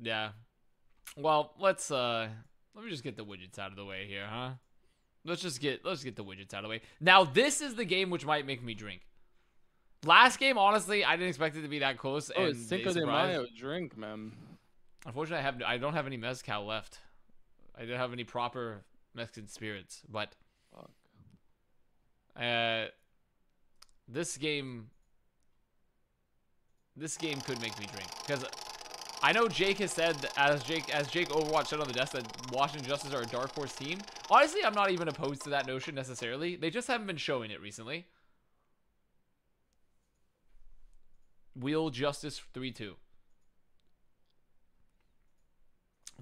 Yeah. Well, let's uh let me just get the widgets out of the way here, huh? Let's just get let's get the widgets out of the way. Now this is the game which might make me drink. Last game, honestly, I didn't expect it to be that close. Oh, it's Cinco de Mayo drink, man. Unfortunately, I have I don't have any mezcal left. I don't have any proper Mexican spirits, but Fuck. uh, this game, this game could make me drink because I know Jake has said as Jake as Jake Overwatch said on the desk that Washington Justice are a dark horse team. Honestly, I'm not even opposed to that notion necessarily. They just haven't been showing it recently. Wheel Justice three two.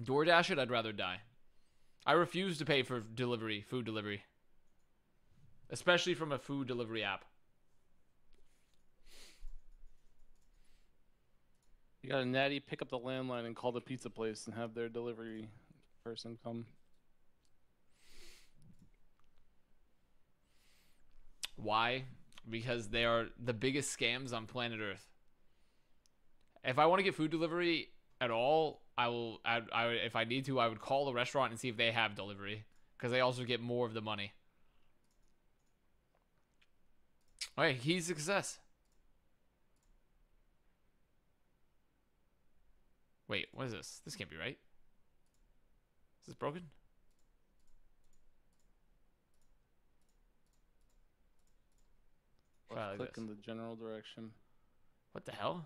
DoorDash it, I'd rather die. I refuse to pay for delivery, food delivery. Especially from a food delivery app. You got a natty, pick up the landline and call the pizza place and have their delivery person come. Why? Because they are the biggest scams on planet Earth. If I want to get food delivery at all, I will. I, I if I need to, I would call the restaurant and see if they have delivery, because they also get more of the money. All right, he's a success. Wait, what is this? This can't be right. Is this broken? Left like click this. in the general direction. What the hell?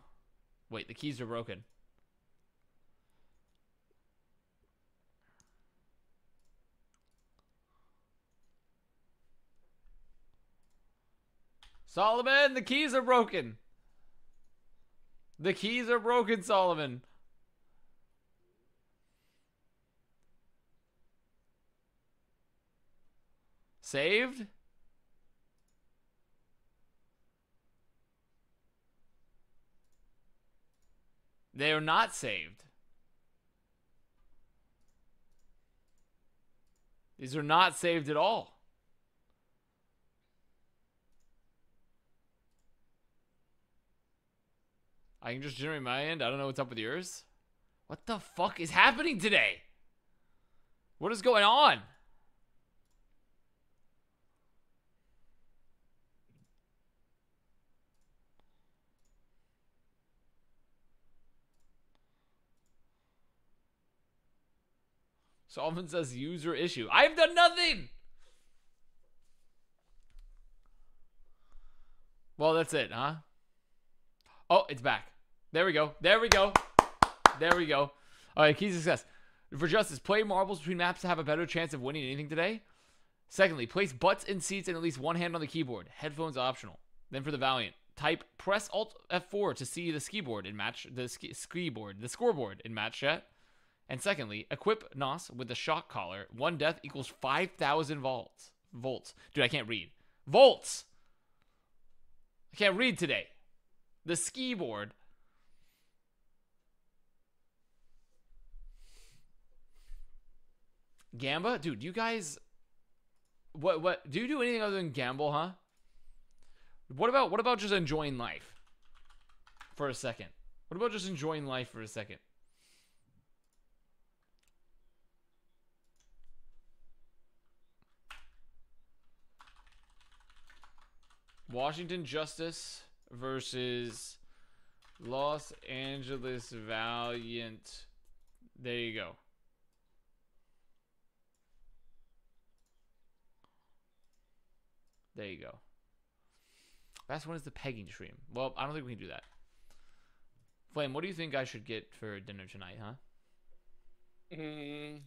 Wait, the keys are broken. Solomon, the keys are broken. The keys are broken, Solomon. Saved? They are not saved. These are not saved at all. I can just generate my end. I don't know what's up with yours. What the fuck is happening today? What is going on? Solomon says user issue. I've done nothing. Well, that's it, huh? Oh, it's back. There we go. There we go. There we go. All right, key to success. For justice, play marbles between maps to have a better chance of winning anything today. Secondly, place butts in seats and at least one hand on the keyboard. Headphones optional. Then for the Valiant, type press Alt F4 to see the ski board in match the ski board, the scoreboard in match chat. And secondly, equip Nos with the shock collar. One death equals 5,000 volts. Volts. Dude, I can't read. Volts! I can't read today. The ski board. Gamba? Dude, you guys. What, what? Do you do anything other than gamble, huh? What about, what about just enjoying life? For a second. What about just enjoying life for a second? Washington Justice versus Los Angeles Valiant. There you go. There you go. Last one is the pegging stream. Well, I don't think we can do that. Flame, what do you think I should get for dinner tonight, huh? Mm.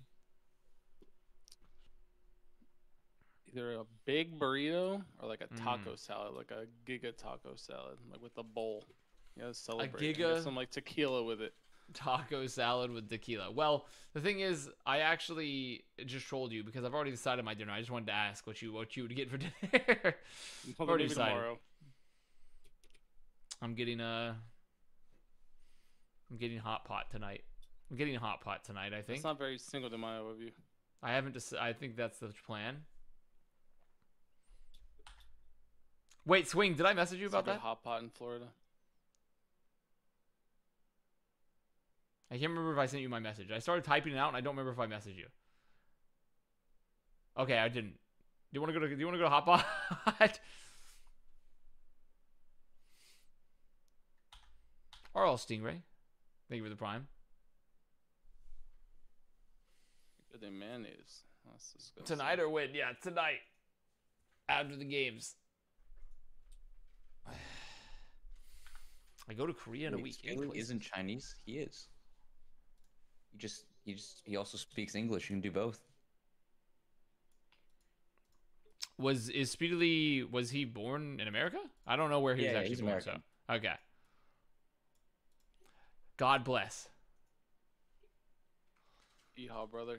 Either a big burrito or like a taco Mm. salad, like a giga taco salad, like with a bowl. Yeah, celebrate. and giga- some like tequila with it. taco salad with tequila. Well, the thing is, I actually just trolled you because I've already decided my dinner. I just wanted to ask what you what you would get for dinner. Well, Already decided. tomorrow. I'm getting a. I'm getting hot pot tonight. I'm getting a hot pot tonight. I think It's not very Cinco de Mayo of you. I haven't. Dec- I think that's the plan. Wait, swing. Did I message you It's about like that? hot pot in Florida. I can't remember if I sent you my message. I started typing it out and I don't remember if I messaged you. Okay, I didn't. Do you want to go to? Do you want to go to hot Hotbot? RL Stingray. Thank you for the prime. Good they mayonnaise. Tonight or when? Yeah, tonight. After the games. I go to Korea in a week. Sterling isn't Chinese. He is. He just he just he also speaks English. You can do both. Was is Speedily was he born in America? I don't know where he Yeah, was actually he's born. American. So okay. God bless. Yeehaw, brother.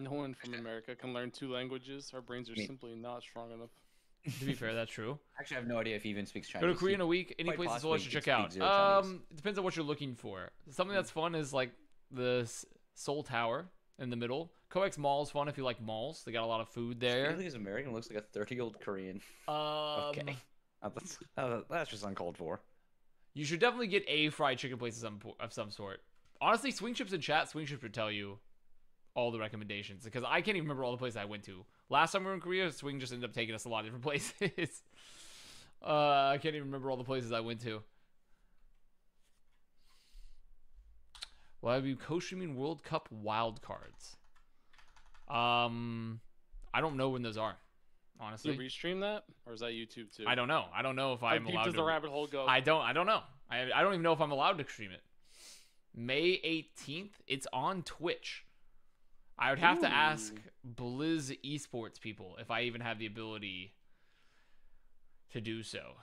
No one from America can learn two languages. Our brains are Me- simply not strong enough. To be fair, that's true. Actually, I have no idea if he even speaks Chinese. Go to Korea in a week. Any quite places possibly to could check out? Um, it depends on what you're looking for. Something Mm. that's fun is like the S- Seoul Tower in the middle. Coex Mall is fun if you like malls. They got a lot of food there. Sterling is American. Looks like a thirty-year-old Korean. Um, Okay. Uh, that's, uh, that's just uncalled for. You should definitely get a fried chicken place of some of some sort. Honestly, Swing Chips in chat, Swing Chips would tell you all the recommendations because I can't even remember all the places I went to. Last time we were in Korea, Swing just ended up taking us a lot of different places. uh, I can't even remember all the places I went to. Will I be co-streaming World Cup wildcards? Um, I don't know when those are. Do Honestly, you restream that, or is that YouTube too? I don't know. I don't know if How I'm allowed does to. the rabbit hole go? I don't. I don't know. I I don't even know if I'm allowed to stream it. May 18th. It's on Twitch. I would have to ask hmm. Blizz Esports people if I even have the ability to do so.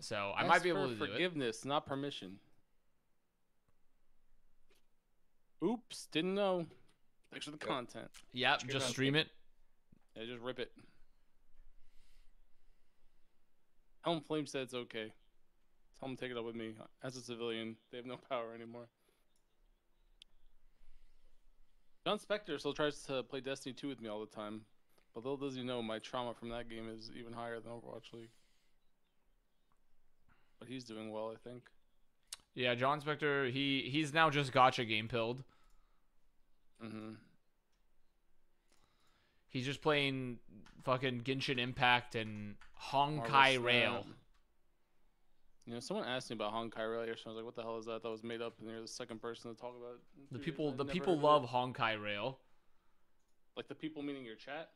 So I might be able to do it. forgiveness, not permission. Oops, didn't know. Thanks for the content. Yep, just stream it. Yeah, just rip it. Helm Flame said it's okay. Tell him to take it up with me. As a civilian, they have no power anymore. Jon Spector still tries to play Destiny 2 with me all the time. But little does he know, my trauma from that game is even higher than Overwatch League. But he's doing well, I think. Yeah, Jon Spector. He he's now just gotcha game pilled. Mm-hmm. He's just playing fucking Genshin Impact and Marvel Honkai Snap. Rail. You know, someone asked me about Honkai Rail yesterday. I was like, "What the hell is that? That was made up." And you're the second person to talk about. it The people the people love it. Honkai Rail. like the people meaning your chat.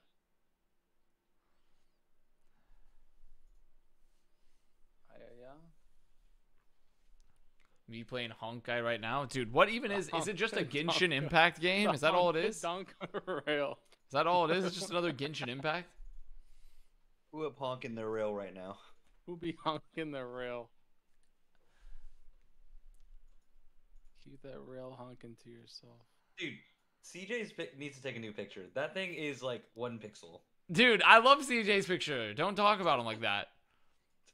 Yeah, uh, yeah. Me playing Honkai right now, dude. What even is? Is it just a Genshin Impact game? Is that all it is? Is Honkai Rail. that all it is? It's just another Genshin Impact. Who up honking their rail right now? Who be honking the rail? Keep that rail honking to yourself. Dude, CJ's pic- needs to take a new picture. That thing is like one pixel. Dude, I love CJ's picture. Don't talk about him like that.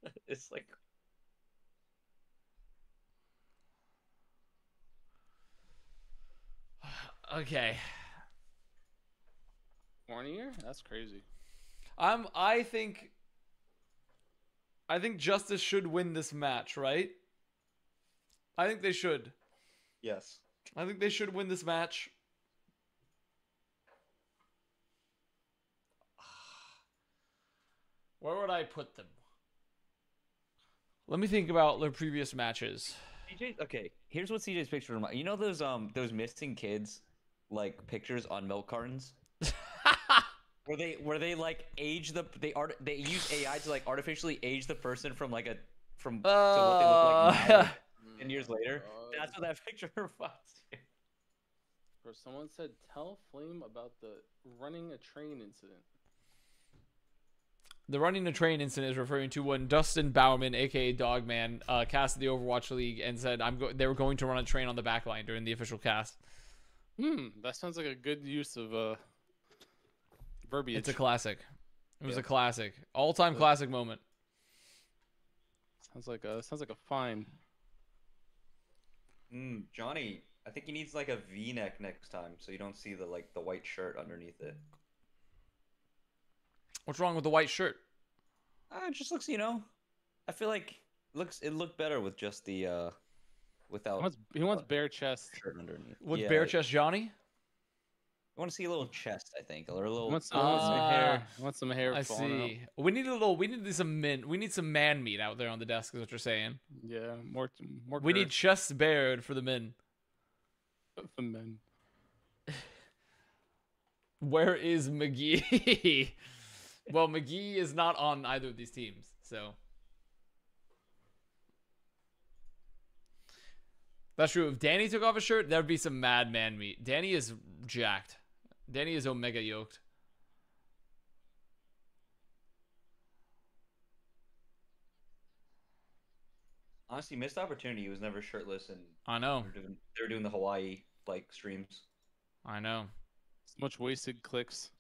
It's like Okay. Hornier? That's crazy. I'm I think I think Justice should win this match, right? I think they should. Yes. I think they should win this match. Where would I put them? Let me think about their previous matches. CJ, okay, here's what CJ's picture reminds. You know those um those missing kids, like pictures on milk cartons, where they where they like age the they art they use AI to like artificially age the person from like a from to what they look like now, Uh, like, ten years later. God. That's what that picture reminds me. Or someone said, tell Flame about the running a train incident. the running a train incident is referring to when Dustin Bauerman, aka Dogman, uh, casted the Overwatch League and said I'm go- they were going to run a train on the back line during the official cast. Hmm, that sounds like a good use of uh verbiage. It's a classic. It was Yeah. a classic, all time Uh, classic moment. sounds like a sounds like a fine. Mm, Johnny, I think he needs like a V-neck next time, so you don't see the like the white shirt underneath it. What's wrong with the white shirt? Uh, it just looks, you know, I feel like it looks it looked better with just the uh He without wants, he wants bare chest. shirt underneath. With yeah, bare chest Johnny? I want to see a little chest, I think, or a little. wants, he wants some hair. Ah, He wants some hair I falling out. see. We need a little. We need some men. We need some man meat out there on the desk. Is what you're saying. Yeah, more more. We need girth chests bared for the men. for men. Where is McGee? well, McGee is not on either of these teams, so that's true. If Danny took off his shirt, there'd be some mad man meat. Danny is jacked. Danny is omega yoked. Honestly, missed opportunity. He was never shirtless, and I know. they were doing, they were doing the Hawaii like streams. I know. So much wasted clicks.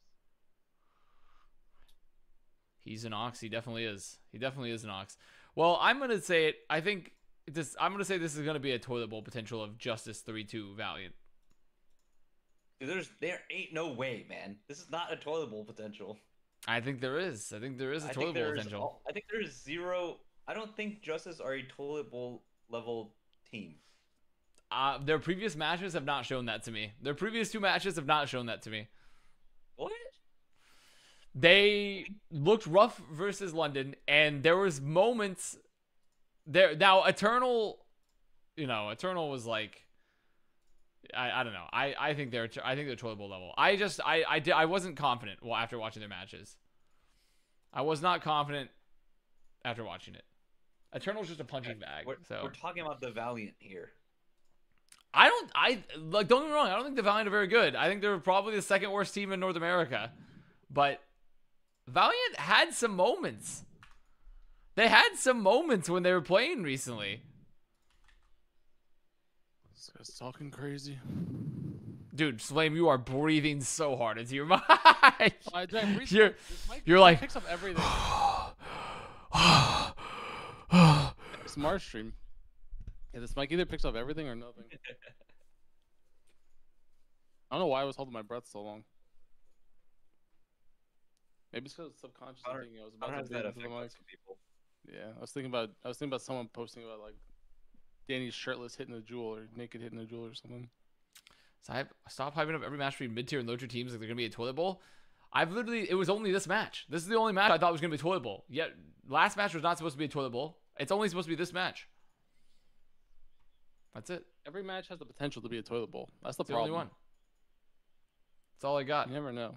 He's an ox. He definitely is. He definitely is an ox. Well, I'm gonna say it. I think this. I'm gonna say this is gonna be a toilet bowl potential of Justice three two Valiant. There's there ain't no way, man. This is not a toilet bowl potential. I think there is. I think there is a I toilet bowl potential. all- I think there's zero. I don't think Justice are a toilet bowl level team. Uh, their previous matches have not shown that to me. Their previous two matches have not shown that to me. What? They looked rough versus London, and there was moments there. Now, Eternal, you know, Eternal was like, I, I don't know. I, I think they're I think they're toilet bowl level. I just I I did I wasn't confident well after watching their matches. I was not confident after watching it. Eternal's just a punching bag. We're, so we're talking about the Valiant here. I don't. I like. Don't get me wrong. I don't think the Valiant are very good. I think they're probably the second worst team in North America. But Valiant had some moments. They had some moments when they were playing recently. This guy's talking crazy. Dude, Flame, you are breathing so hard into your mic. I, I You're- mic you're like- picks up everything. Smart stream. Yeah, this mic either picks up everything or nothing. I don't know why I was holding my breath so long. Maybe it's because subconsciously How I was about does to that breathe into the mic. people? Yeah, I was thinking about I was thinking about someone posting about like Danny's shirtless hitting a jewel or naked hitting a jewel or something. So I stop hyping up every match between mid tier and low tier teams like they're gonna be a toilet bowl. I've literally it was only this match. This is the only match I thought was gonna be a toilet bowl. Yet last match was not supposed to be a toilet bowl. It's only supposed to be this match. That's it. Every match has the potential to be a toilet bowl. That's the It's the only one. That's all I got. You never know.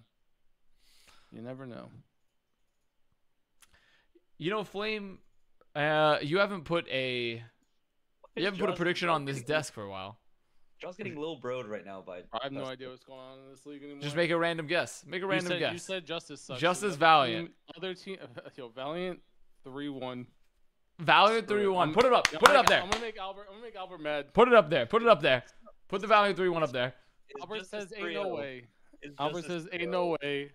You never know. You know, Flame, uh, you haven't put a you haven't put a prediction on this desk for a while. John's getting a little broed right now by. I have no idea what's going on in this league anymore. Just make a random guess. Make a You random said, guess. You said Justice sucks. Justice Valiant. Team, other team, yo, Valiant, three one. Valiant three one. Put it up. Put it up there. I'm gonna make Albert. I'm gonna make Albert mad. Put it up there. Put it up there. Put the Valiant three one up there. Is Albert says, "Ain't no oh. way." Albert says, "Ain't no oh. way."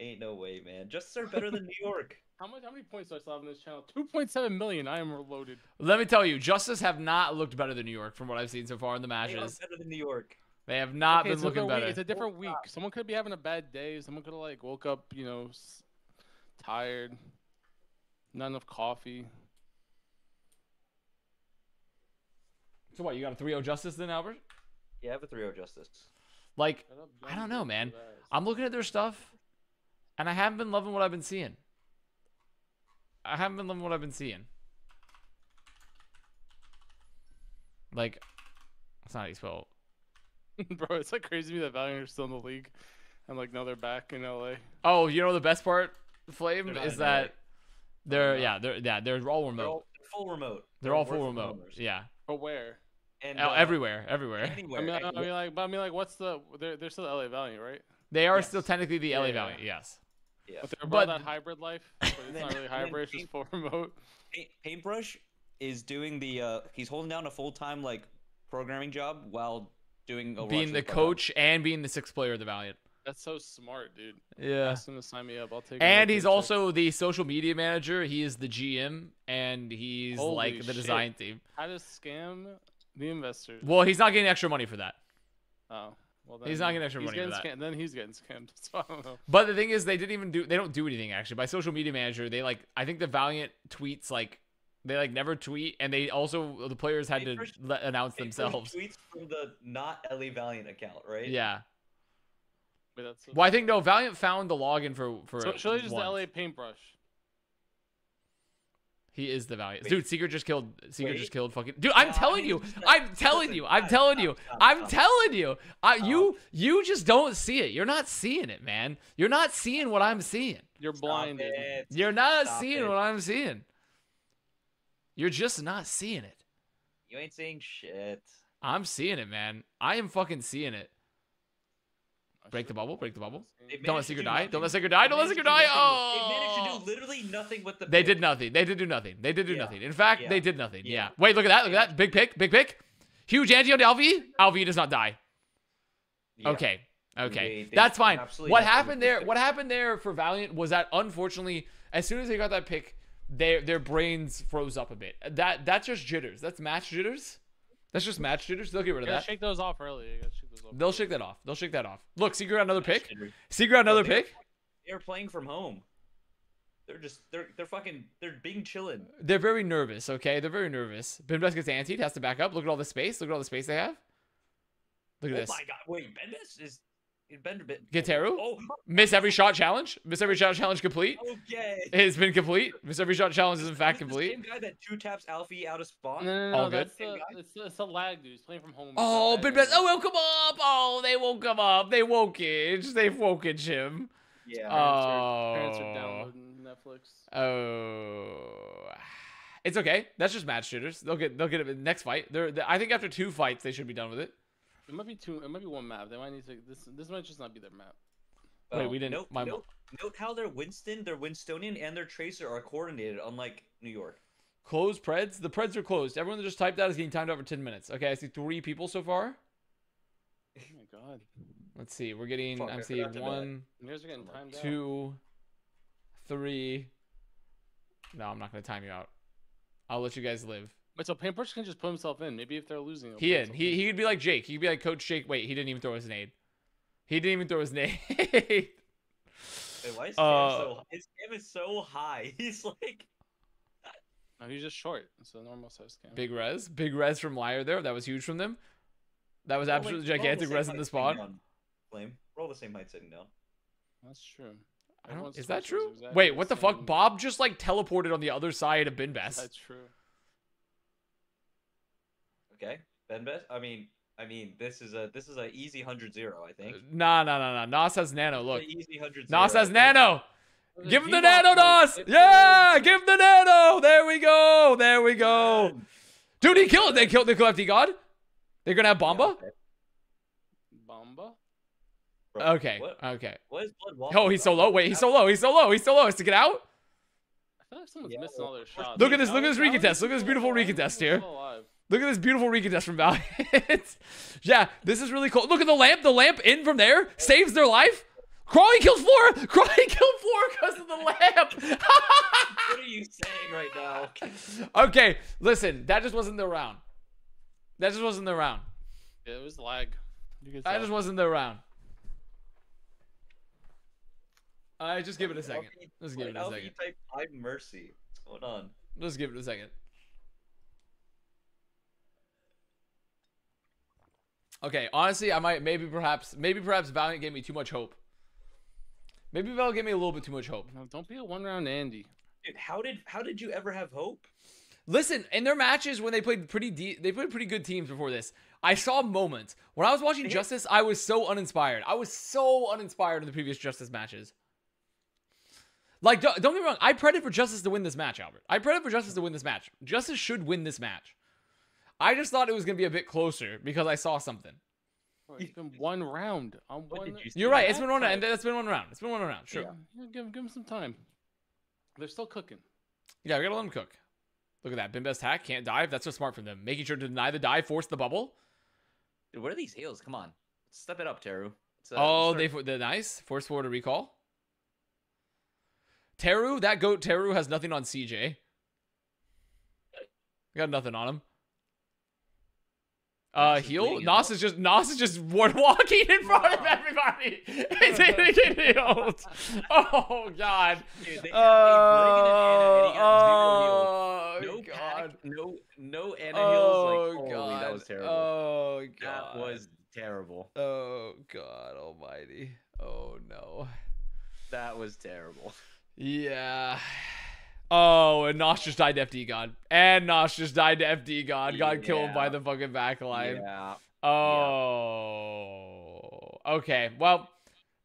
Ain't no way, man. Justice are better than New York. How much? How many points do I still have in this channel? Two point seven million. I am reloaded. Let me tell you, Justice have not looked better than New York from what I've seen so far in the They matches. better than New York. They have not Okay, been it's a looking different week- better. It's a different week. Someone could be having a bad day. Someone could have like woke up, you know, s- tired, not enough coffee. So what? You got a 3-0 Justice then, Albert? Yeah, I have a 3-0 Justice. Like I don't know, man. I'm looking at their stuff, and I haven't been loving what I've been seeing. I haven't been loving what I've been seeing. Like, it's not how fault. Bro, it's like crazy to me that Valiant are still in the league, and like now they're back in LA. Oh, you know the best part, Flame, is in LA. that they're not. yeah they're yeah they're all They're remote. all they're full remote. They're all full from remote. homers. Yeah, But where? And Oh, uh, everywhere, everywhere. Anywhere. I mean, I, I mean, like, but I mean, like, what's the? They're they're still LA Valiant, right? They are Yes. still technically the LA Yeah. Valiant. Yes. Yeah. But they're But- about that hybrid life. But it's not really hybrid. It's just full remote. Paint- Paintbrush is doing the uh he's holding down a full-time like programming job while doing Overwatch being the League part-time. coach and being the sixth player of the Valiant. That's so smart, dude. Yeah. Ask him to sign me up. I'll take. And he's paycheck. also the social media manager. He is the GM, and he's Holy like the shit. design team. how to scam the investors. Well, he's not getting extra money for that. Oh, Well, He's not getting extra he's money for getting that. Scammed. Then he's getting scammed. So I don't know. But the thing is, they didn't even do. They don't do anything actually. By social media manager, they like. I think the Valiant tweets like they like never tweet, and they also the players had They to first- let, announce They themselves. Tweets from the not LA Valiant account, right? Yeah. Wait, that's Well, I think no. Valiant found the login for for. so, surely just the. LA paintbrush. He is the Valiant Wait. dude. Secret just killed. Secret Wait. just killed fucking dude. I'm No, telling you. just- I'm telling you. I'm telling you. I'm telling you. I, you you just don't see it. You're not seeing it, man. You're not seeing what I'm seeing. You're Stop blinded. You're not Stop seeing it. what I'm seeing. You're just not seeing it. You ain't seeing shit. I'm seeing it, man. I am fucking seeing it. Break the bubble, break the bubble. Don't let Secret do die. Don't let Secret die. Don't let Secret die. nothing- oh. They managed to Oh. do literally nothing with the. They pick. did nothing. They did do nothing. They did do Yeah. nothing. In fact, Yeah. they did nothing. Yeah. Yeah. Wait, look at that. Look at that. Big pick. Big pick. Huge anti on Alvi. Alvi does not die. Okay. Okay. They- they That's fine. What happened there? What happened there for Valiant was that unfortunately, as soon as they got that pick, their their brains froze up a bit. That that's just jitters. That's match jitters. That's just match shooters. They'll get rid of that. shake those off early. Shake those off. They'll early. shake that off. They'll shake that off. Look, Secret got another pick. Jitters. Secret got another But they're- pick. They're playing from home. They're just they're they're fucking they're being chillin'. They're very nervous. Okay, they're very nervous. Bimbes gets antied. Has to back up. Look at all the space. Look at all the space they have. Look at Oh this. my god! Wait, Bendis is Ben. Ben Oh, Miss every shot challenge. Miss every shot challenge complete. okay. It's been complete. Miss every shot challenge is in fact Is complete. The same guy that two taps Alfie out of spawn. No, no, no. All good. That's the, it's, the, it's the lag dude. He's playing from home. Oh, He's not Bimbes. bad. Oh, will come up. Oh, they won't come up. They woke it. They've woken him. Yeah. Parents are- oh. Parents are Oh. downloading Netflix. Oh. It's okay. That's just match shooters. They'll get they'll get it next fight. They're, they I think after two fights they should be done with it. It might be two. It might be one map. They might need to. This this might just not be their map. Wait, Oh, we didn't- Note, my note, note how their Winston, their Winstonian, and their Tracer are coordinated, unlike New York. Closed Preds. The Preds are closed. Everyone that just typed out is getting timed out for 10 minutes. Okay, I see three people so far. Oh my god. Let's see. We're getting, Fuck, I'm seeing forgot to one, are getting timed out. three. No, I'm not going to time you out. I'll let you guys live. Wait, so Paintbrush can just put himself in. Maybe if they're losing. he'll He in. He, he could be like Jake. He could be like Coach Jake. Wait, he didn't even throw his nade. He didn't even throw his nade. Wait, why is Cam Uh, so his cam is so high? He's like No, he's just short. It's a normal size cam. Big res. Big res from Liar there. That was huge from them. That was Oh, absolutely we're all the gigantic same res in the spot. spawn. Flame. We're all the same height sitting down. That's true. I don't, is that true? exactly Wait, what the fuck? Bob just like teleported on the other side of Binbest. That's true. Okay, Ben Best. I mean, I mean, this is a this is a easy hundred zero. I think. Uh, nah, nah, nah, nah. Nas has nano. Look. It's a easy hundred. Nas has nano. Uh, give him the Devout nano, play. Nas. It's Yeah, really- give him the nano. There we go. There we go. Dude, he killed. They killed. They killed FD God. They're gonna have Bomba. Bomba. Okay. What, Okay. what is Blood Oh, he's so low. Wait, he's so low. He's so low. He's so low. Is to get out? I feel like someone's Yeah, missing well, all their of course. shots. Look at this- look at Alex- this recontest. Alex Look at this is beautiful still alive. recontest He's here. Still alive. Look at this beautiful recontest from Valiant. yeah, this is really cool. Look at the lamp. The lamp in from there saves their life. Crawley kills Flora. Crawley killed Flora because of the lamp. What are you saying right now? okay, listen. That just wasn't the round. That just wasn't the round. Yeah, it was lag. You could That just wasn't the round. I just give it a second. Let's give it a Alfie second. type I'm mercy. What's going on? Let's give it a second. Okay, honestly, I might maybe perhaps maybe perhaps Valiant gave me too much hope. Maybe Valiant gave me a little bit too much hope. No, don't be a one round Andy. Dude, how did how did you ever have hope? Listen, in their matches when they played pretty de- they played pretty good teams before this. I saw moments when I was watching They- Justice. I was so uninspired. I was so uninspired in the previous Justice matches. Like, don't, don't get me wrong. I prayed for Justice to win this match, Albert. I prayed for Justice to win this match. Justice should win this match. I just thought it was gonna be a bit closer because I saw something. Bro, It's been one round. On one. you You're right. It's been one round. it. It's been one round. It's been one round. Sure. Yeah, yeah, give, give him some time. They're still cooking. Yeah, we gotta let them cook. Look at that. Bimbest hack. Can't dive. That's so smart from them. Making sure to deny the dive, force the bubble. Dude, what are these heals? Come on, step it up, Teru. Let's, uh, oh, they start- they're nice. Force forward to recall. Teru, that goat Teru has nothing on CJ. Got nothing on him. Uh, Nos is heal. bleeding Nos out. is just Nos is just wa- walking in front of everybody. He's gonna healed. Oh god. Dude, they had a Blighted Oh, Anna, and he oh got. No god. pack, no no Anna Oh heals. Like, holy, god. that was terrible. Oh god. that was terrible. Oh god Almighty. Oh no. That was terrible. Yeah. Oh, and Nosh just died to FD God. And Nosh just died to FD God. Got killed by the fucking backline. Yeah. Oh. Okay. Well,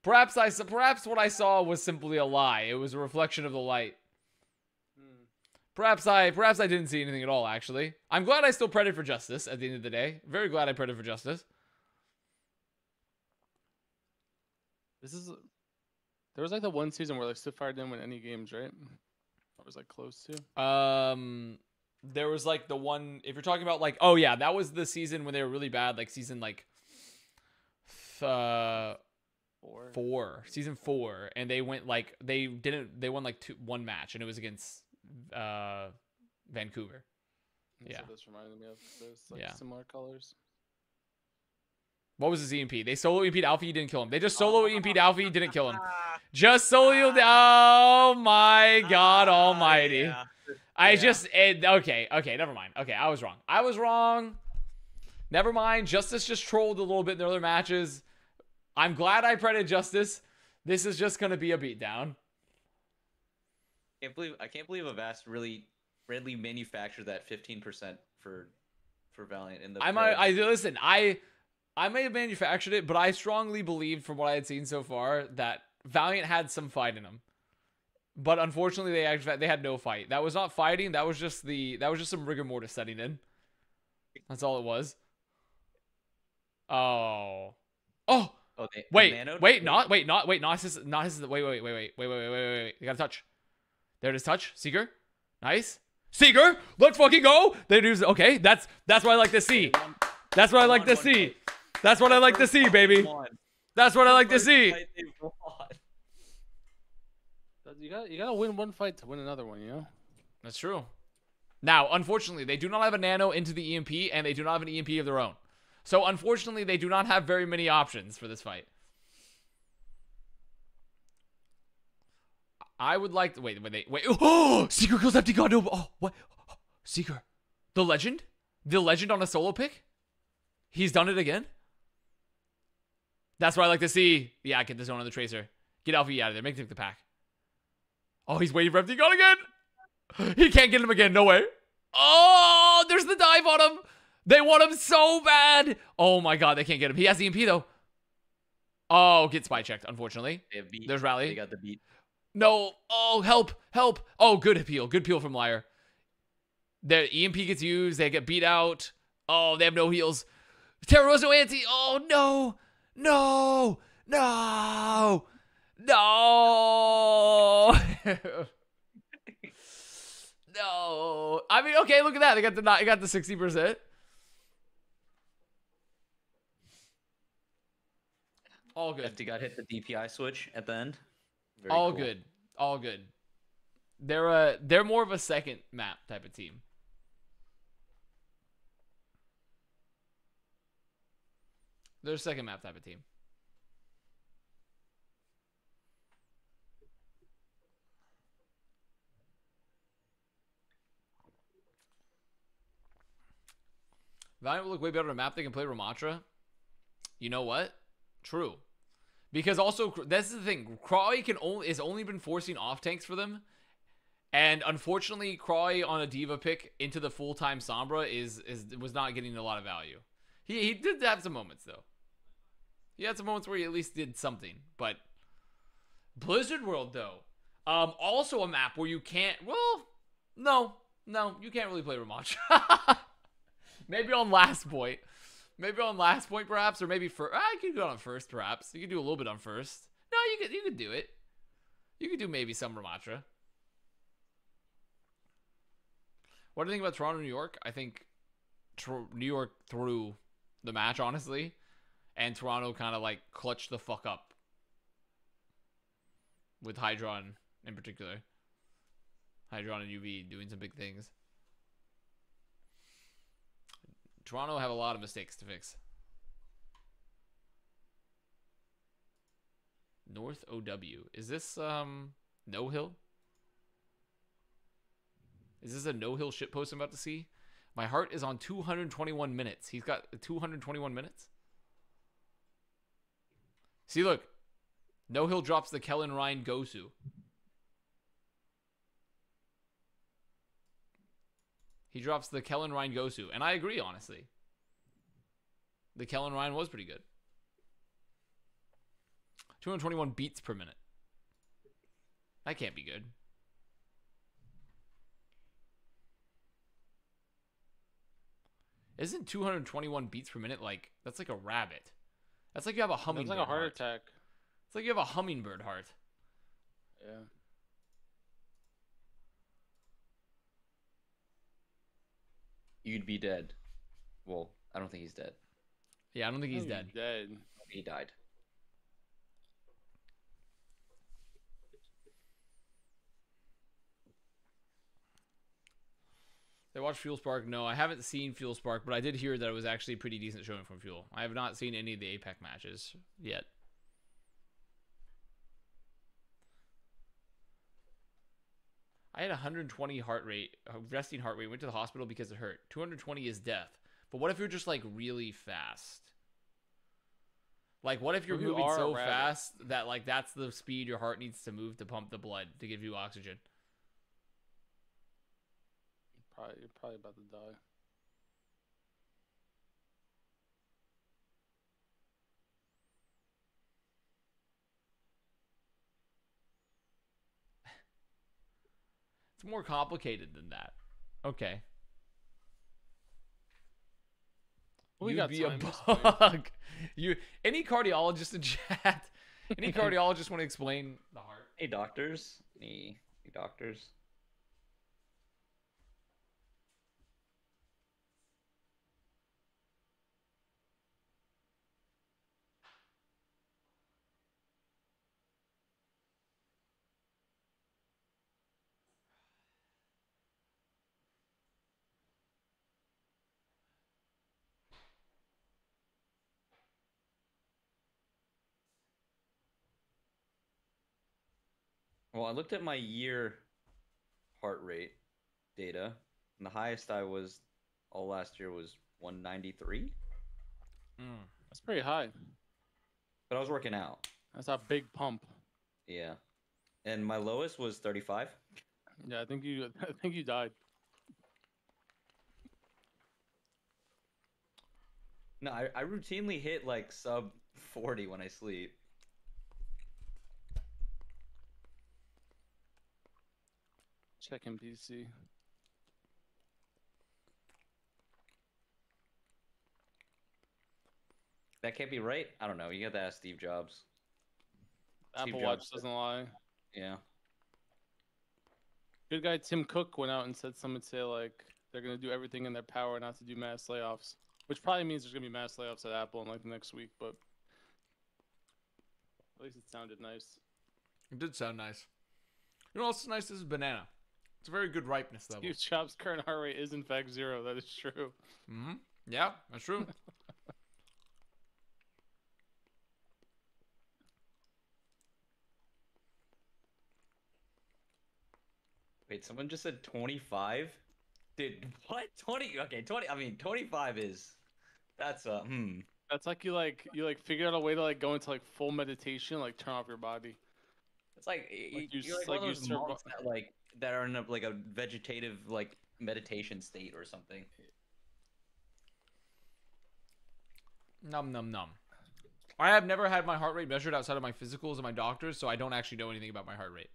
perhaps I perhaps what I saw was simply a lie. It was a reflection of the light. Hmm. Perhaps I perhaps I didn't see anything at all. Actually, I'm glad I still pretted for justice at the end of the day. Very glad I pretted for justice. This is. There was like the one season where like Stiffire didn't win any games, right? Or was like close to. Um, there was like the one if you're talking about like oh yeah, that was the season when they were really bad, like season like uh Four. four, season four, and they went like they didn't they won like two one match, and it was against uh Vancouver. Yeah. what this reminded me of. There's like Yeah. similar colors. What was his EMP? They solo EMP'd Alfie, didn't kill him. They just solo oh. EMP'd Alfie, didn't kill him. Just solo EMP'd. Oh my God ah, Almighty! Yeah. I Yeah. just it, okay, okay, never mind. Okay, I was wrong. I was wrong. Never mind. Justice just trolled a little bit in the other matches. I'm glad I predicted Justice. This is just gonna be a beatdown. Can't believe I can't believe Avast really readily manufactured that 15% for for Valiant in the I might. I listen. I I may have manufactured it, but I strongly believed from what I had seen so far that Valiant had some fight in them. But unfortunately, they actually they had no fight. That was not fighting. That was just the that was just some rigor mortis setting in. That's all it was. Oh. Oh. oh, they, they Wait, nanoed? wait, not wait, not wait, not his, not his. Wait, wait, wait, wait, wait, wait, wait, wait, wait, wait. You gotta touch. There it is. Touch. Seeker. Nice. Seeker. Let's fucking go. They do. Okay, that's that's what I like to see. That's what I like to see. Fight. That's what I like to see, baby. That's what I like to see. fight they won. But You got you gotta win one fight to win another one, you know. That's true. Now, unfortunately, they do not have a nano into the EMP, and they do not have an EMP of their own. So, unfortunately, they do not have very many options for this fight. I would like to wait. Wait, wait, wait. Oh, Seeker kills FD God. No, oh, what? Seeker, the legend, the legend on a solo pick. He's done it again. That's what I like to see. Yeah, get the zone on the tracer. Get Alfie out of there. Make him take the pack. Oh, he's waiting for FD God again. He can't get him again. No way. Oh, there's the dive on him. They want him so bad. Oh my god, they can't get him. He has the EMP though. Oh, get spy checked, unfortunately. They have beat. There's rally. They got the beat. No. Oh, help. Help. Oh, good appeal. Good peel from Liar. Their EMP gets used. They get beat out. Oh, they have no heals. Terra Rosa anti. Oh, no. No. No. No. no. I mean, okay, look at that. They got the they got the 60%. All good. FD God hit the DPI switch at the end. Very all cool. good all good they're uh they're more of a second map type of team they're a second map type of team Valiant will look way better on a map they can play Ramattra. You know what? True. Because also that's the thing. Crawley can only has only been forcing off tanks for them. And unfortunately, Crawley on a D.Va pick into the full time Sombra is is was not getting a lot of value. He he did have some moments though. He had some moments where he at least did something. But Blizzard World though, um, also a map where you can't. Well, no, no, you can't really play Ramach. maybe on last point, maybe on last point perhaps, or maybe for I could do it on first perhaps. You could do a little bit on first. No, you could you could do it. You could do maybe some Ramattra. What do you think about Toronto, New York? I think New York threw the match honestly, and Toronto kind of like clutched the fuck up with Hydron in particular. Hydron and UV doing some big things. Toronto have a lot of mistakes to fix. North OW. Is this um no hill? Is this a no hill shit post I'm about to see? My heart is on 221 minutes. He's got 221 minutes. See, look. No hill drops the Kellen Ryan Gosu. He drops the Kellen Ryan Gosu. And I agree, honestly. The Kellen Ryan was pretty good. 221 beats per minute. That can't be good. Isn't 221 beats per minute like that's like a rabbit? That's like you have a That's hummingbird. like a heart heart. attack. It's like you have a hummingbird heart. Yeah. You'd be dead. Well, I don't think he's dead. Yeah, I don't think he's dead. Dead. He died. They watched Fuel Spark. No, I haven't seen Fuel Spark, but I did hear that it was actually a pretty decent showing from Fuel. I have not seen any of the APAC matches yet. I had 120 heart rate, uh, resting heart rate. Went to the hospital because it hurt. 220 is death. But what if you're just like really fast? Like, what if you're You moving so rabbit. fast that like that's the speed your heart needs to move to pump the blood to give you oxygen? Probably you're probably about to die. It's more complicated than that. Okay. We You'd got be a bug. You any cardiologist in chat? Any cardiologist want to explain the heart? Hey, doctors. Any, any doctors? Well, I looked at my year heart rate data, and the highest I was all last year was 193. Hmm, that's pretty high. But I was working out. That's a big pump. Yeah. And my lowest was 35. Yeah, I think you I think you died. No, I, I routinely hit like sub 40 when I sleep. Checking PC. That can't be right. I don't know. You got to ask Steve Jobs. Steve Apple Jobs Watch said- doesn't lie. Yeah. Good guy Tim Cook went out and said some would say like they're gonna do everything in their power not to do mass layoffs, which probably means there's gonna be mass layoffs at Apple in like the next week. But at least it sounded nice. It did sound nice. You know what's nice? This is banana. It's a very good ripeness level. Steve Jobs' current heart rate is in fact zero. That is true. hmm Yeah, that's true. Wait, someone just said 25? Dude, what? 20? Okay, 20. I mean, 25 is. That's uh, hmm. That's like you like you like figure out a way to like go into like full meditation, like turn off your body. It's like, Like you you're s- like, one of those survi- monks that like that are in a, like a vegetative like meditation state or something. Num num num. I have never had my heart rate measured outside of my physicals and my doctors, so I don't actually know anything about my heart rate.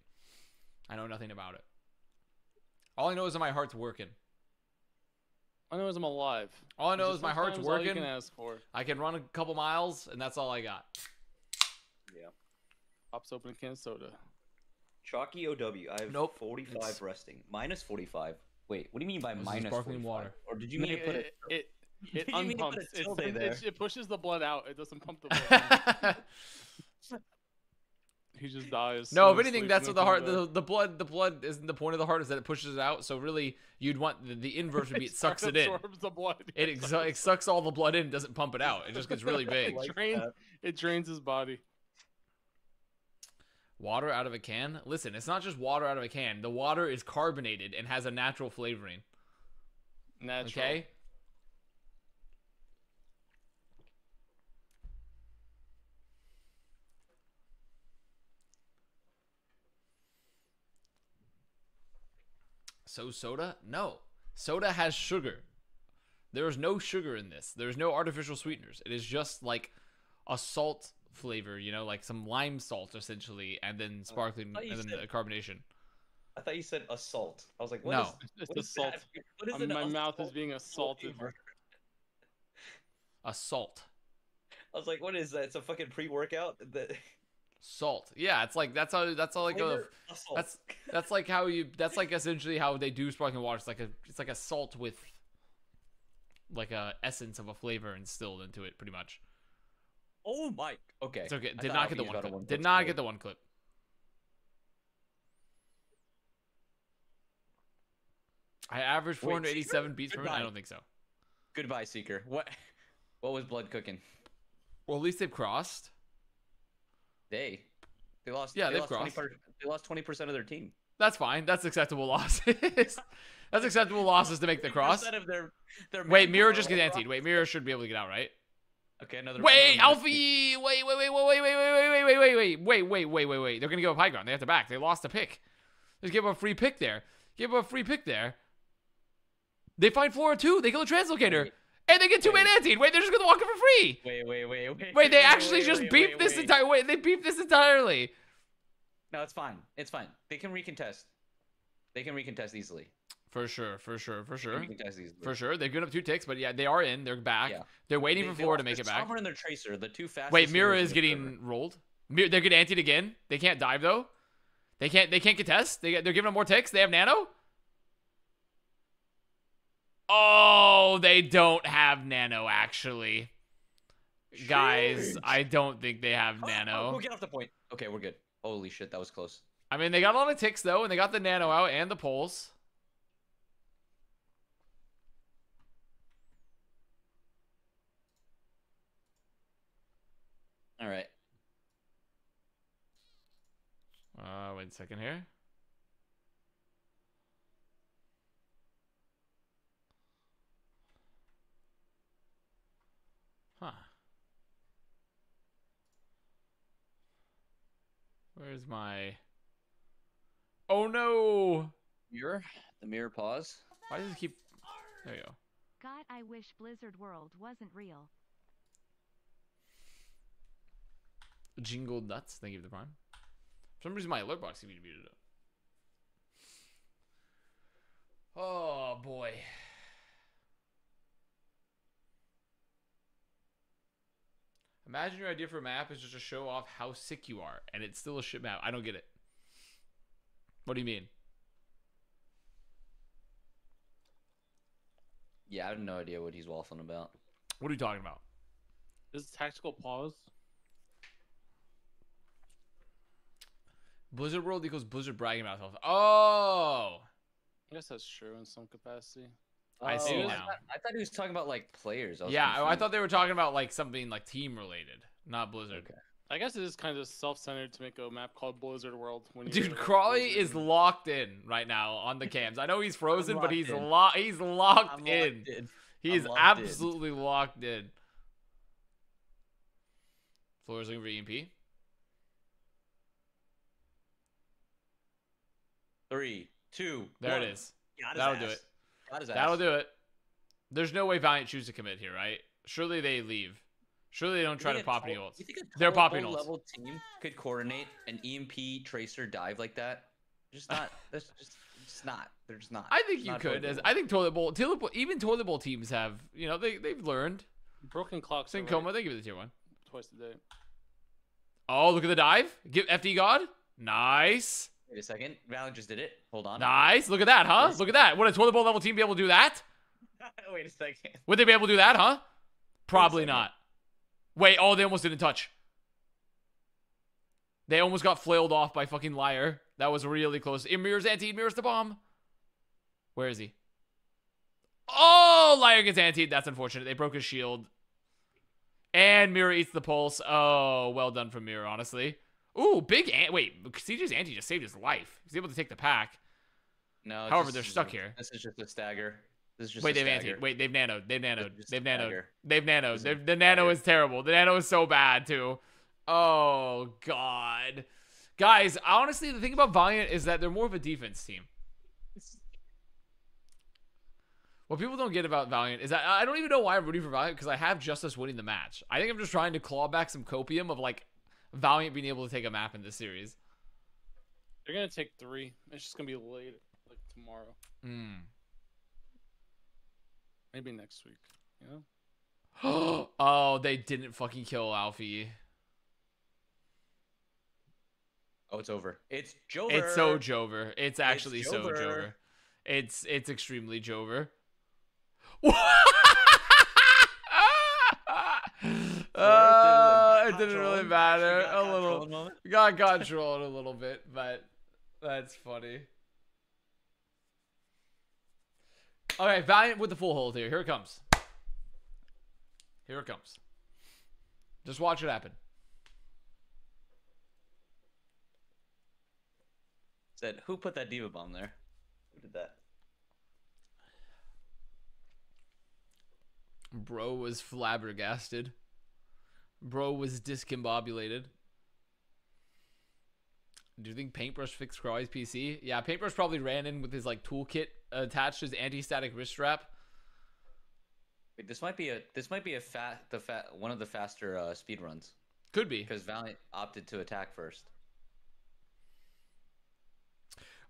I know nothing about it. All I know is that my heart's working. All I know is I'm alive. All I know is my heart's sometimes all you working. can ask for. I can run a couple miles, and that's all I got. Yeah. Pops open a can of soda. Chalky OW. I have Nope, 45 it's- resting. Minus 45. Wait, what do you mean by This minus sparkling 45? water. Or did you mean to put it, it? it, it You mean to put unpumps. a It's, tilde it, it pushes the blood out. It doesn't pump the blood. He just dies. No, if anything, that's what the heart, the, the blood, the blood isn't the point of the heart. Is that it pushes it out. So really, you'd want the, the inverse would be it sucks it in. absorbs the blood. It, ex- it sucks all the blood in, doesn't pump it out. It just gets really big. Like drains- It drains his body. Water out of a can. Listen, it's not just water out of a can. The water is carbonated and has a natural flavoring. Natural. Okay. So soda? No. Soda has sugar. There is no sugar in this. There's no artificial sweeteners. It is just like a salt flavor, you know, like some lime salt essentially, and then sparkling, and then said- the carbonation. I thought you said assault. I was like, what No. is- It's what the salt. that? What is Um, an my mouth is being assaulted. flavor? A. I was like, what is that? It's a fucking pre-workout. That Salt. Yeah, it's like that's how that's how like a. That's that's like how you that's like essentially how they do sparkling water. It's like a it's like a salt with like a essence of a flavor instilled into it, pretty much. Oh my. Okay. It's okay. Did not get the one clip. one Did not get the one clip. I averaged Wait, 487 beats per minute. I don't think so. Goodbye, Seeker. What? What was blood cooking? Well, at least they've crossed. They. They lost. Yeah, they 20 crossed. per- They lost twenty percent of their team. That's fine. That's acceptable losses. That's acceptable losses to make the cross. Of their, their Wait, Mirror just anteed. Wait, Mirror should be able to get out, right? Okay, another. Wait, another Alfie! Wait, wait, wait, wait, wait, wait, wait, wait, wait, wait, wait, wait, wait, wait, wait, wait. They're gonna give up high ground. They have to back. They lost a pick. Just give up a free pick there. Give up a free pick there. They find Flora two. They kill a translocator, Wait. and they get two man Wait. anteed. Wait, they're just gonna walk it for free. Wait, wait, wait, wait. Wait, they actually wait, just wait, beeped wait, this entire. Wait, they beeped this entirely. No, it's fine. It's fine. They can recontest. They can recontest easily. For sure, for sure, for sure, for sure. They've given up two ticks, but yeah, they are in. They're back. Yeah. They're waiting They- for Flora to make it back. Sovereign and their tracer, the two fastest. Wait, Mira is getting server. rolled. They're getting antied again. They can't dive though. They can't. They can't contest. They they're giving them more ticks. They have nano. Oh, they don't have nano actually. Guys, I don't think they have Oh, Oh, nano. we'll get off the point. Okay, we're good. Holy shit, that was close. I mean, they got a lot of ticks though, and they got the nano out and the poles. All right. Uh, wait a second here. Huh. Where's my... Oh no! Mirror. The mirror pause. Why does it keep... There you go. God, I wish Blizzard World wasn't real. Jingled nuts. Thank you for the prime. For some reason, my alert box seemed to be muted up. Oh boy. Imagine your idea for a map is just to show off how sick you are, and it's still a shit map. I don't get it. What do you mean? Yeah, I have no idea what he's waffling about. What are you talking about? This is tactical pause. Blizzard World equals Blizzard bragging about itself. Oh, I guess that's true in some capacity. I oh. see Oh, now. thought, I thought he was talking about like players. I was yeah. I, I thought they were talking about like something like team related, not Blizzard. Okay. I guess it is kind of self-centered to make a map called Blizzard World. When you Dude, really like Crawley Blizzard. is locked in right now on the cams. I know he's frozen, but he's in. locked. He's locked I'm in. locked in. He's I'm locked in. absolutely locked in. Floor's looking for EMP. Three, two. There one. it is. Got That'll do it. Got his That'll ass. do it. There's no way Valiant choose to commit here, right? Surely they leave. Surely they don't You try to think a pop any tol- ults. You think a They're popping ults. level team could coordinate an EMP tracer dive like that? Just not. That's just, just not. They're just not. I think you not could. As. I think toilet bowl, toilet bowl, even toilet bowl teams have. You know, they they've learned. broken clocks. are Syncoma, right they give it the tier one. twice a day. Oh, look at the dive. Give FD God. Nice. Wait a second. Valen just did it. Hold on. Nice. Look at that, huh? Look at that. Would a toilet bowl level team be able to do that? Wait a second. Would they be able to do that, huh? Probably second. not. Wait, oh, they almost didn't touch. They almost got flailed off by fucking liar. That was really close. Mirrors anti, mirrors the bomb. Where is he? Oh, liar gets anti. That's unfortunate. They broke his shield. And Mirror eats the pulse. Oh, well done from Mirror, honestly. Ooh, big ant. Wait, CJ's anti just saved his life. He's able to take the pack. No. However, just- they're stuck here. This is just a stagger. This is just Wait, they've stagger. anti. Wait, they've nanoed. They've nanoed. They've nanoed. They've nanoed. They've, the nano is terrible. The nano is so bad too. Oh god, guys. Honestly, the thing about Valiant is that they're more of a defense team. What people don't get about Valiant is that I don't even know why I'm rooting for Valiant because I have Justice winning the match. I think I'm just trying to claw back some copium of like Valiant being able to take a map in this series. They're gonna take three. It's just gonna be late, like tomorrow, Mm. maybe next week. You know? oh, they didn't fucking kill Alfie. Oh, it's over. It's Jover. It's so Jover. It's actually so Jover. Jover. It's it's extremely Jover. it didn't really matter. A little got controlled a little bit, but that's funny. All right, Valiant with the full hold here. Here it comes. Here it comes. Just watch it happen. Said who put that D.Va bomb there? Who did that? Bro was flabbergasted. Bro was discombobulated. Do you think Paintbrush fixed Crawley's PC? Yeah, Paintbrush probably ran in with his like toolkit attached to his anti-static wrist strap. Wait, this might be a this might be a fat the fat one of the faster uh, speed runs Could be. because Valiant opted to attack first.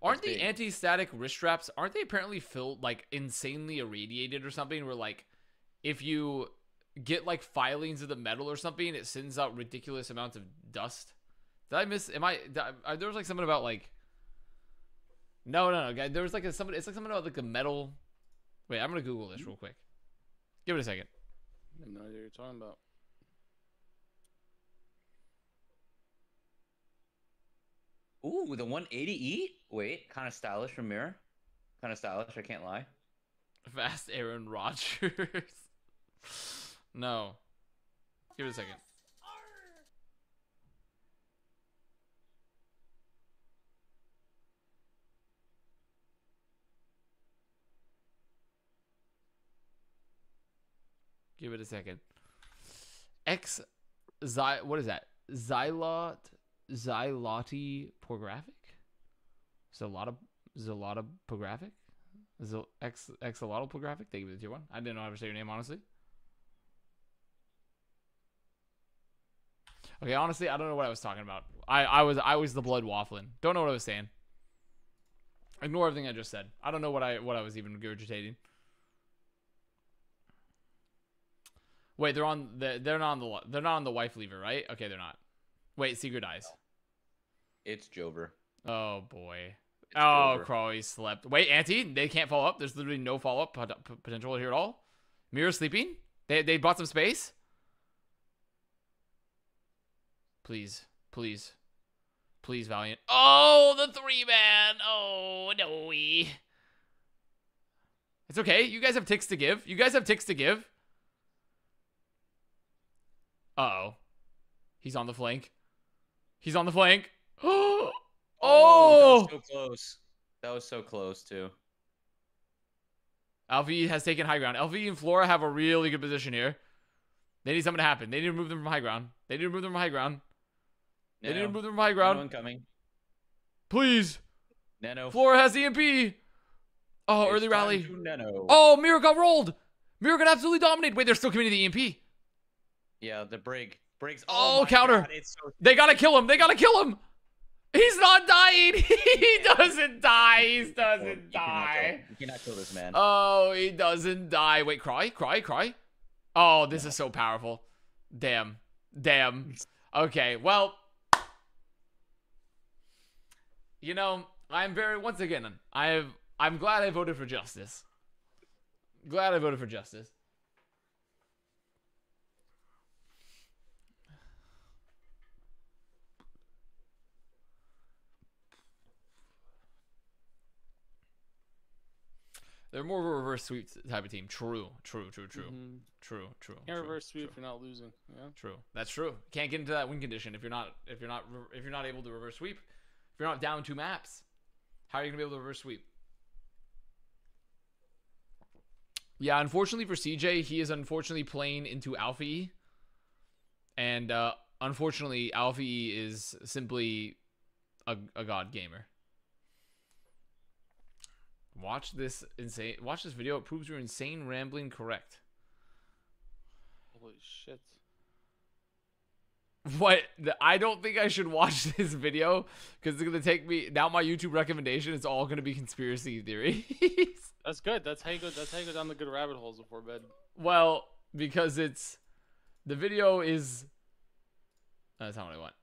Aren't That's the big. anti-static wrist straps? Aren't they apparently filled like insanely irradiated or something? Where like, if you get like filings of the metal or something, it sends out ridiculous amounts of dust. Did I miss? Am I? Did I uh, there was like something about like. No, no, no, guy. There was like a somebody. It's like something about like a metal. Wait, I'm gonna Google this real quick. Give it a second. I have no idea what you're talking about. Ooh, the 180E. Wait, kind of stylish from Mirror. Kind of stylish. I can't lie. Fast Aaron Rodgers. no. Give it a second. Give it a second. X Xy what is that? Xylot Xyloti porographic? Zolota Zolota porographic? Zil- X Xolotopographic. Thank you for the tier one. I didn't know how to say your name honestly. Okay, honestly, I don't know what I was talking about. I, I was I was the blood waffling. Don't know what I was saying. Ignore everything I just said. I don't know what I what I was even regurgitating. Wait, they're on the they're not on the they're not on the wife lever, right? Okay, they're not. Wait, secret eyes. It's Jover. Oh boy. It's Oh. Crawley slept. Wait, Auntie, they can't follow up. There's literally no follow up potential here at all. Mirror sleeping. They they bought some space. Please, please, please, Valiant. Oh, the three man. Oh no, we. It's okay. You guys have ticks to give. You guys have ticks to give. Uh oh. He's on the flank. He's on the flank. Oh. Oh, that was so close. That was so close too. LV has taken high ground. LV and Flora have a really good position here. They need something to happen. They need to move them from high ground. They need to move them from high ground. They need to Nano. move them from high Nano ground. incoming. Please. Nano. Flora has EMP. Oh, It's early rally. Nano. Oh, Mirror got rolled. Mirror got absolutely dominated. Wait, they're still committing the EMP. Yeah, the Brig. Briggs. Oh, oh, my counter. God, so They gotta kill him. They gotta kill him. He's not dying. he doesn't die. He doesn't kill- die. You cannot kill this man. Oh, he doesn't die. Wait, cry, cry, cry. Oh, this is so powerful. Damn. Damn. Okay, well you know, I'm very once again, I've I'm glad I voted for justice. Glad I voted for justice. They're more of a reverse sweep type of team. True, true, true, true, mm-hmm. true, true. Can't true, reverse sweep true. if you're not losing. Yeah. True. That's true. Can't get into that win condition if you're not if you're not if you're not able to reverse sweep. If you're not down two maps, how are you gonna be able to reverse sweep? Yeah, unfortunately for CJ, he is unfortunately playing into Alpha E. And uh, unfortunately, Alpha E is simply a, a god gamer. Watch this insane. Watch this video. It proves your insane rambling correct. Holy shit. What? The- I don't think I should watch this video because it's gonna take me now. My YouTube recommendation is all gonna be conspiracy theories. That's good. That's how you go. That's how you go down the good rabbit holes before bed. well, because it's the video is. That's not what I want.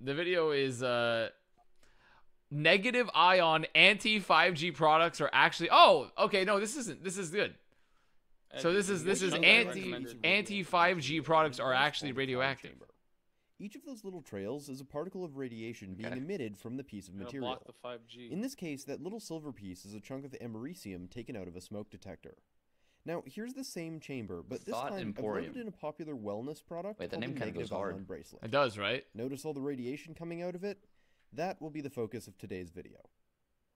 The video is uh negative ion anti 5G products are actually. Oh, okay. No, this isn't. This is good. So this is this is anti anti 5G products are actually radioactive. Each of those little trails is a particle of radiation being emitted from the piece of material. block the 5G. In this case, that little silver piece is a chunk of americium taken out of a smoke detector. Now, here's the same chamber, but this Thought time I've loaded in a popular wellness product Wait, the called name the kinda goes negative hard. ion bracelet. It does, right? Notice all the radiation coming out of it? That will be the focus of today's video.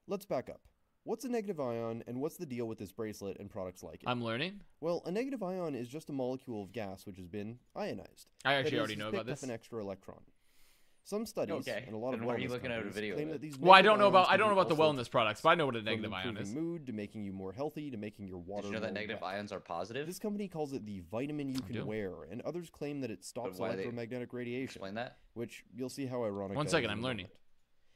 Let's back up. What's a negative ion, and what's the deal with this bracelet and products like it? I'm learning. well, a negative ion is just a molecule of gas which has been ionized. I That actually is, already it's know picked about up this. an extra electron. Some studies Okay, and a lot of then why are you wellness looking at a video claim that these Well, I don't know about I don't know about the wellness products, but I know what a negative ion improving is. mood to making you more healthy to making your water Did you know that negative wet. ions are positive? This company calls it the vitamin you can wear, and others claim that it stops electromagnetic radiation, Explain that. which you'll see how ironic. One that second, is I'm learning. moment.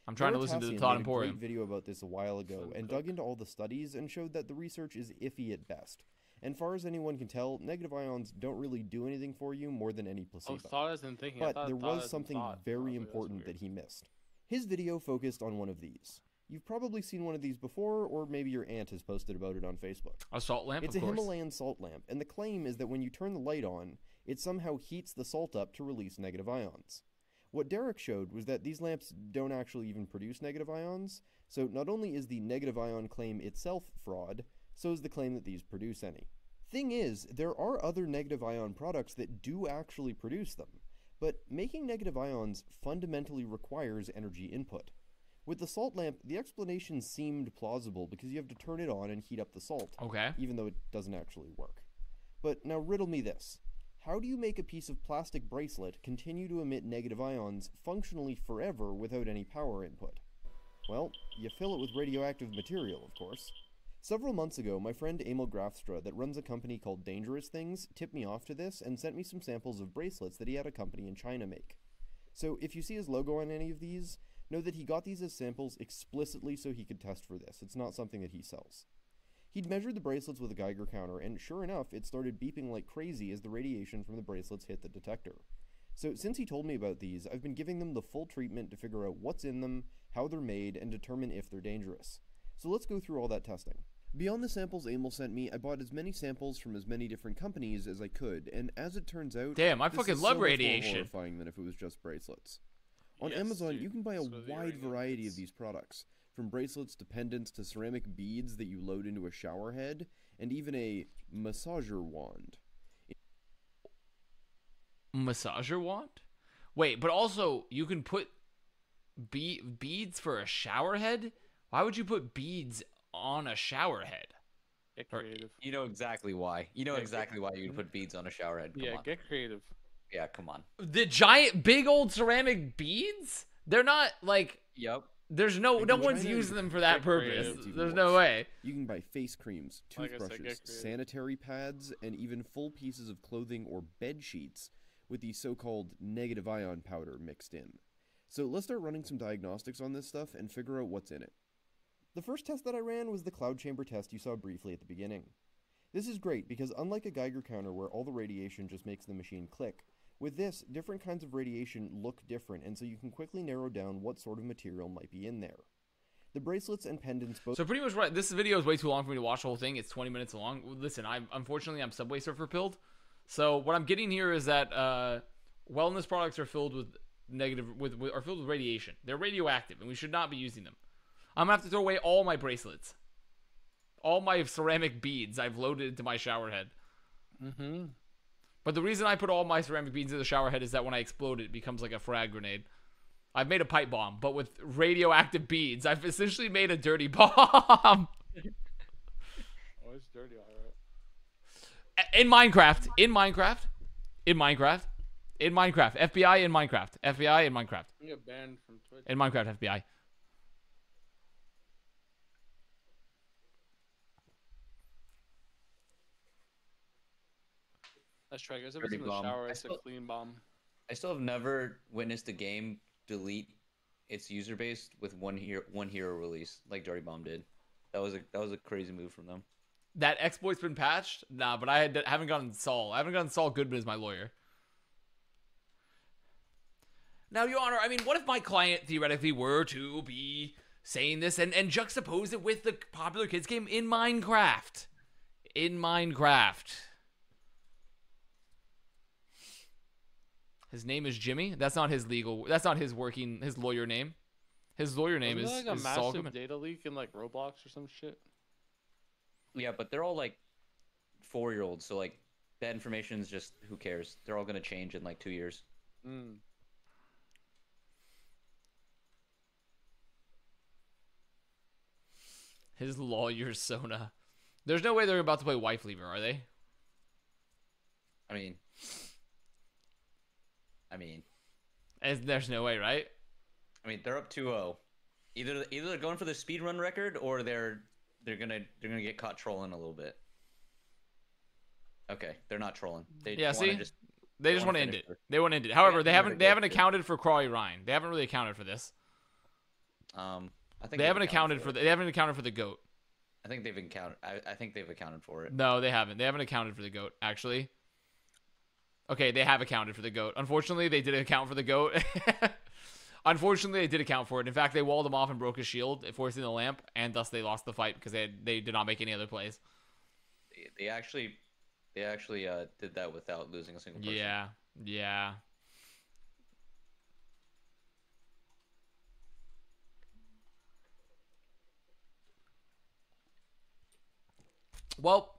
I'm trying to listen to the Veritasium Thought made a Emporium. video about this a while ago and dug into all the studies and showed that the research is iffy at best. And far as anyone can tell, negative ions don't really do anything for you more than any placebo. oh, placebo. thought as in thinking. But thought there was something thought. very Oh, important that he missed. His video focused on one of these. You've probably seen one of these before, or maybe your aunt has posted about it on Facebook. A salt lamp, It's of a course. Himalayan salt lamp, and the claim is that when you turn the light on, it somehow heats the salt up to release negative ions. What Derek showed was that these lamps don't actually even produce negative ions, so not only is the negative ion claim itself fraud, so is the claim that these produce any. Thing is, there are other negative ion products that do actually produce them, but making negative ions fundamentally requires energy input. With the salt lamp, the explanation seemed plausible because you have to turn it on and heat up the salt Okay. even though it doesn't actually work. But now riddle me this. How do you make a piece of plastic bracelet continue to emit negative ions functionally forever without any power input? Well, you fill it with radioactive material, of course. Several months ago, my friend Amal Graafstra, that runs a company called Dangerous Things, tipped me off to this and sent me some samples of bracelets that he had a company in China make. So if you see his logo on any of these, know that he got these as samples explicitly so he could test for this. It's not something that he sells. He'd measured the bracelets with a Geiger counter, and sure enough, it started beeping like crazy as the radiation from the bracelets hit the detector. So, since he told me about these, I've been giving them the full treatment to figure out what's in them, how they're made, and determine if they're dangerous. So, let's go through all that testing. Beyond the samples Amal sent me, I bought as many samples from as many different companies as I could, and as it turns out, Damn, I this fucking is love so much more radiation. horrifying than if it was just bracelets. On Yes, Amazon, dude, you can buy a so wide variety of these products, from bracelets to pendants to ceramic beads that you load into a shower head, and even a massager wand. Massager wand? Wait, but also you can put be- beads for a shower head? Why would you put beads on a shower head? Get Or- creative. You know exactly why. You know Yeah, exactly why you would put beads on a shower head. Come Yeah, on. get creative. Yeah, come on. The giant big old ceramic beads? They're not like Yep. There's no no one's using them for that purpose. creative. There's no way. You can buy face creams, Like I said, get toothbrushes, creative. sanitary pads, and even full pieces of clothing or bed sheets with the so called negative ion powder mixed in. So let's start running some diagnostics on this stuff and figure out what's in it. The first test that I ran was the cloud chamber test you saw briefly at the beginning. This is great because unlike a Geiger counter where all the radiation just makes the machine click, with this, different kinds of radiation look different, and so you can quickly narrow down what sort of material might be in there. The bracelets and pendants both So pretty much right. This video is way too long for me to watch the whole thing. It's 20 minutes long. Listen, I'm unfortunately I'm Subway Surfer pilled. So what I'm getting here is that uh, wellness products are filled with negative with, with are filled with radiation. They're radioactive, and we should not be using them. I'm gonna have to throw away all my bracelets. all my ceramic beads I've loaded into my shower head. Mm-hmm. But the reason I put all my ceramic beads in the shower head is that when I explode it, it becomes like a frag grenade. I've made a pipe bomb, but with radioactive beads. I've essentially made a dirty bomb. Oh, it's dirty, alright. in Minecraft. In Minecraft. In Minecraft. In Minecraft. FBI in Minecraft. FBI in Minecraft. You get banned from Twitch. In Minecraft FBI. Let's try, guys. If Dirty it's in the bomb. shower, I it's a still- clean bomb. I still have never witnessed a game delete its user base with one hero one hero release like Dirty Bomb did. That was a that was a crazy move from them. That exploit's been patched? Nah, but I had, haven't gotten Saul. I haven't gotten Saul Goodman as my lawyer. Now, Your Honor, I mean, what if my client theoretically were to be saying this and, and juxtapose it with the popular kids game in Minecraft? In Minecraft. His name is Jimmy. That's not his legal. That's not his working. His lawyer name. His lawyer name Wasn't is, there, like a is Saul massive Goodman. data leak in like Roblox or some shit. Yeah, but they're all like four year olds, so like that information is just who cares? They're all gonna change in like two years. Mm. His lawyer Sona. There's no way they're about to play Wife Leaver, are they? I mean, I mean, As- There's no way, right? I mean, they're up 2-0. Either either they're going for the speed run record or they're they're gonna they're gonna get caught trolling a little bit. Okay, they're not trolling. They Yeah, see? just They They just wanna end finish it. first. They want to end it. However, they never haven't they haven't to it. accounted for Crawley Ryan. They haven't really accounted for this. um. I think They haven't accounted for it. the, they haven't accounted for the goat. I think they've accounted. I, I think they've accounted for it. No, they haven't. They haven't accounted for the goat actually. Okay, they have accounted for the goat. Unfortunately, they did account for the goat. Unfortunately, they did account for it. In fact, they walled him off and broke his shield, forcing the lamp, and thus they lost the fight because they had, they did not make any other plays. They, actually, they actually uh, did that without losing a single person. Yeah, yeah. Well,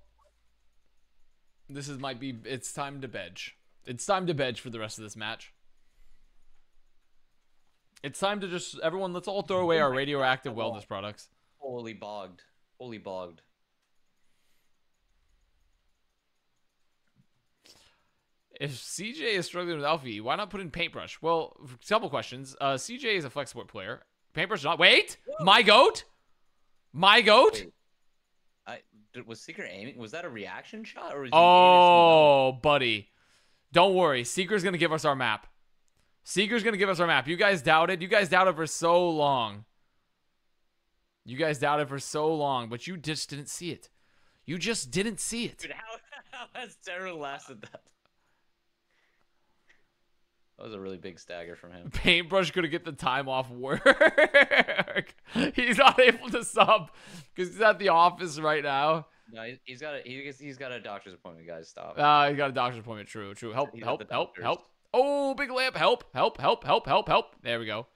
this is might be. It's time to bedge. It's time to bedge for the rest of this match. It's time to just everyone. Let's all throw away our radioactive wellness products. Holy bogged. Holy bogged. If CJ is struggling with Alfie, why not put in Paintbrush? Well, couple questions. Uh, CJ is a flex sport player. Paintbrush not. Wait, my goat, my goat. Wait. I was Secret aiming. Was that a reaction shot or was he aiming at someone else? Oh, buddy, don't worry. Seeker's gonna give us our map. Seeker's gonna give us our map. You guys doubted. You guys doubted for so long. You guys doubted for so long, but you just didn't see it. You just didn't see it. Dude, how, how has Terror lasted that? That was a really big stagger from him. Paintbrush gonna get the time off work. he's not able to sub because he's at the office right now. No, he- he's got a he's, he's got a doctor's appointment. Guys, stop. Uh, he got a doctor's appointment. True, true. Help, He's help, help, help. Oh, big lamp. Help, help, help, help, help, help. There we go.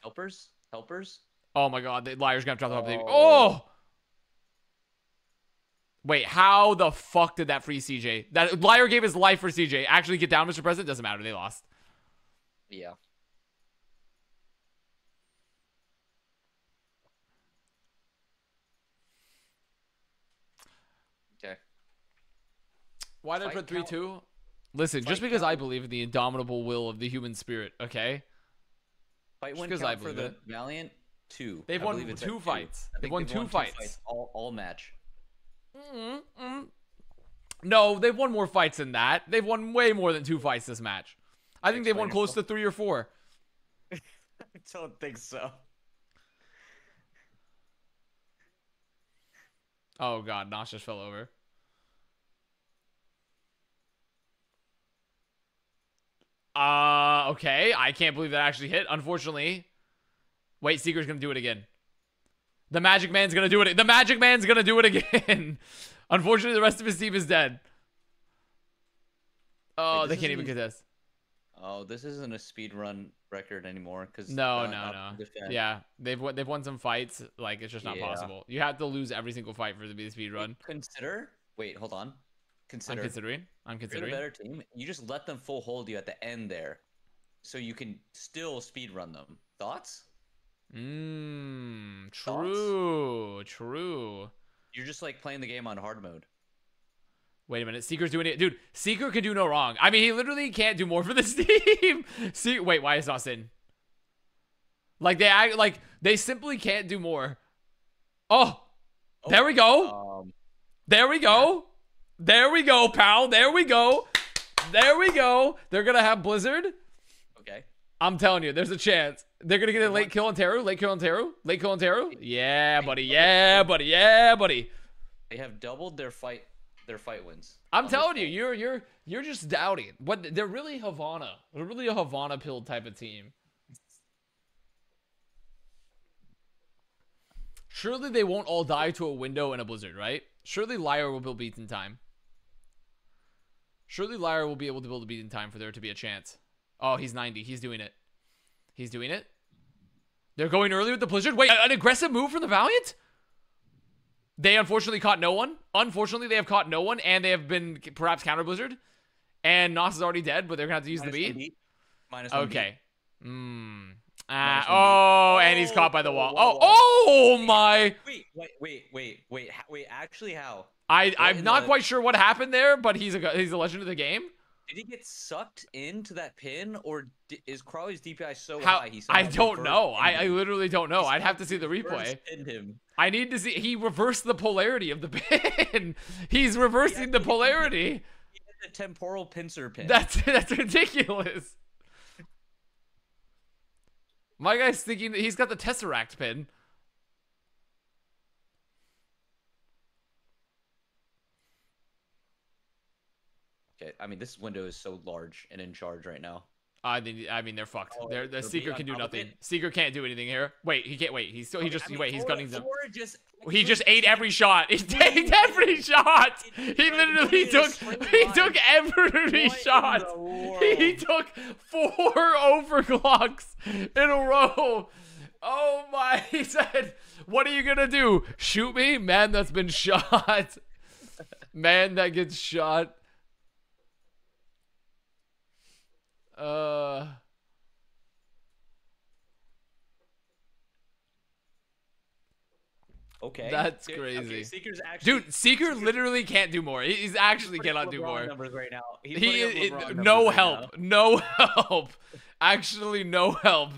Helpers, helpers. Oh my god, the liar's gonna drop the top. Oh. Oh! Wait, how the fuck did that free CJ? That liar gave his life for CJ. Actually, get down, Mr. President. Doesn't matter. They lost. Yeah. Okay. Why did I put three count- two? Listen, just fight because I believe in the indomitable will of the human spirit. Okay. Fight Just one 'cause count I for believe the it. Valiant. Two. They've I won believe it's at two fights. They've think won two won fights. all, all match. Mm-hmm. No, they've won more fights than that. They've won way more than two fights this match. I think they've won Explain close to three or four. I don't think so. Oh god, Nosh just fell over. Uh, okay. I can't believe that actually hit, unfortunately. Wait, Seeker's gonna do it again. The Magic Man's gonna do it. The Magic Man's gonna do it again. unfortunately, the rest of his team is dead. Oh, Wait, they can't even isn't- contest. Oh, this isn't a speed run record anymore because No, no, no. Yeah, they've won, they've won some fights. Like it's just not Yeah. possible. You have to lose every single fight for it to be the speed run. Consider. Wait, hold on. I'm considering. I'm if you're considering. a better team. You just let them full hold you at the end there, so you can still speed run them. Thoughts? Mmm. True. True. You're just like playing the game on hard mode. Wait a minute. Seeker's doing it. Dude, Seeker can do no wrong. I mean, he literally can't do more for this team. See, wait, why is sin? Like they act like they simply can't do more. Oh, there we go. Um, There we go. There we go, pal. There we go. There we go. They're gonna have Blizzard. okay. I'm telling you, there's a chance. They're gonna get a late kill on Teru. Late kill on Teru. Late kill on Teru. Yeah, buddy. Yeah, buddy. Yeah, buddy. They have doubled their fight their fight wins. I'm telling you, you're you're you're just doubting. What they're really Havana. They're really a Havana pill type of team. Surely they won't all die to a window in a blizzard, right? Surely Liar will build beats in time. Surely Lyra will be able to build a beat in time for there to be a chance. Oh, he's 90. He's doing it. He's doing it. They're going early with the blizzard. Wait, an aggressive move from the Valiant? They unfortunately caught no one. Unfortunately, they have caught no one, and they have been perhaps counter blizzard. And Nos is already dead, but they're gonna have to use Minus the beat. beat. Minus. Okay. Hmm. Ah. One oh, and he's caught by the wall. Oh, oh my! Wait, wait, wait, wait, wait, wait. Actually, how I I'm not the- quite sure what happened there, but he's a he's a legend of the game. did he get sucked into that pin, or is Crawley's DPI so How high? He I don't know. I, I literally don't know. He I'd have to see the replay. I need to see. He reversed the polarity of the pin. He's reversing the polarity. He the temporal pincer pin. That's that's ridiculous. My guy's thinking that he's got the tesseract pin. Okay, I mean this window is so large and in charge right now. I mean, I mean, they're fucked. Oh, they're, the they're seeker can do on top of nothing. it? Seeker can't do anything here. Wait, he can't. Wait, he's still. He Okay, just. I mean, wait, he's Thor- gunning them. Thor just He just ate every shot. He ate every shot. He literally took. He took every What shot. He took four overclocks in a row. Oh my! He said, "What are you gonna do? Shoot me, man? That's been shot. Man, that gets shot." Uh. Okay. That's Dude, crazy. Okay, Seeker's actually Dude, Seeker literally can't do more. He's actually putting cannot do LeBron more. Numbers right now. He's He it- no right help. now. No help. Actually, no help.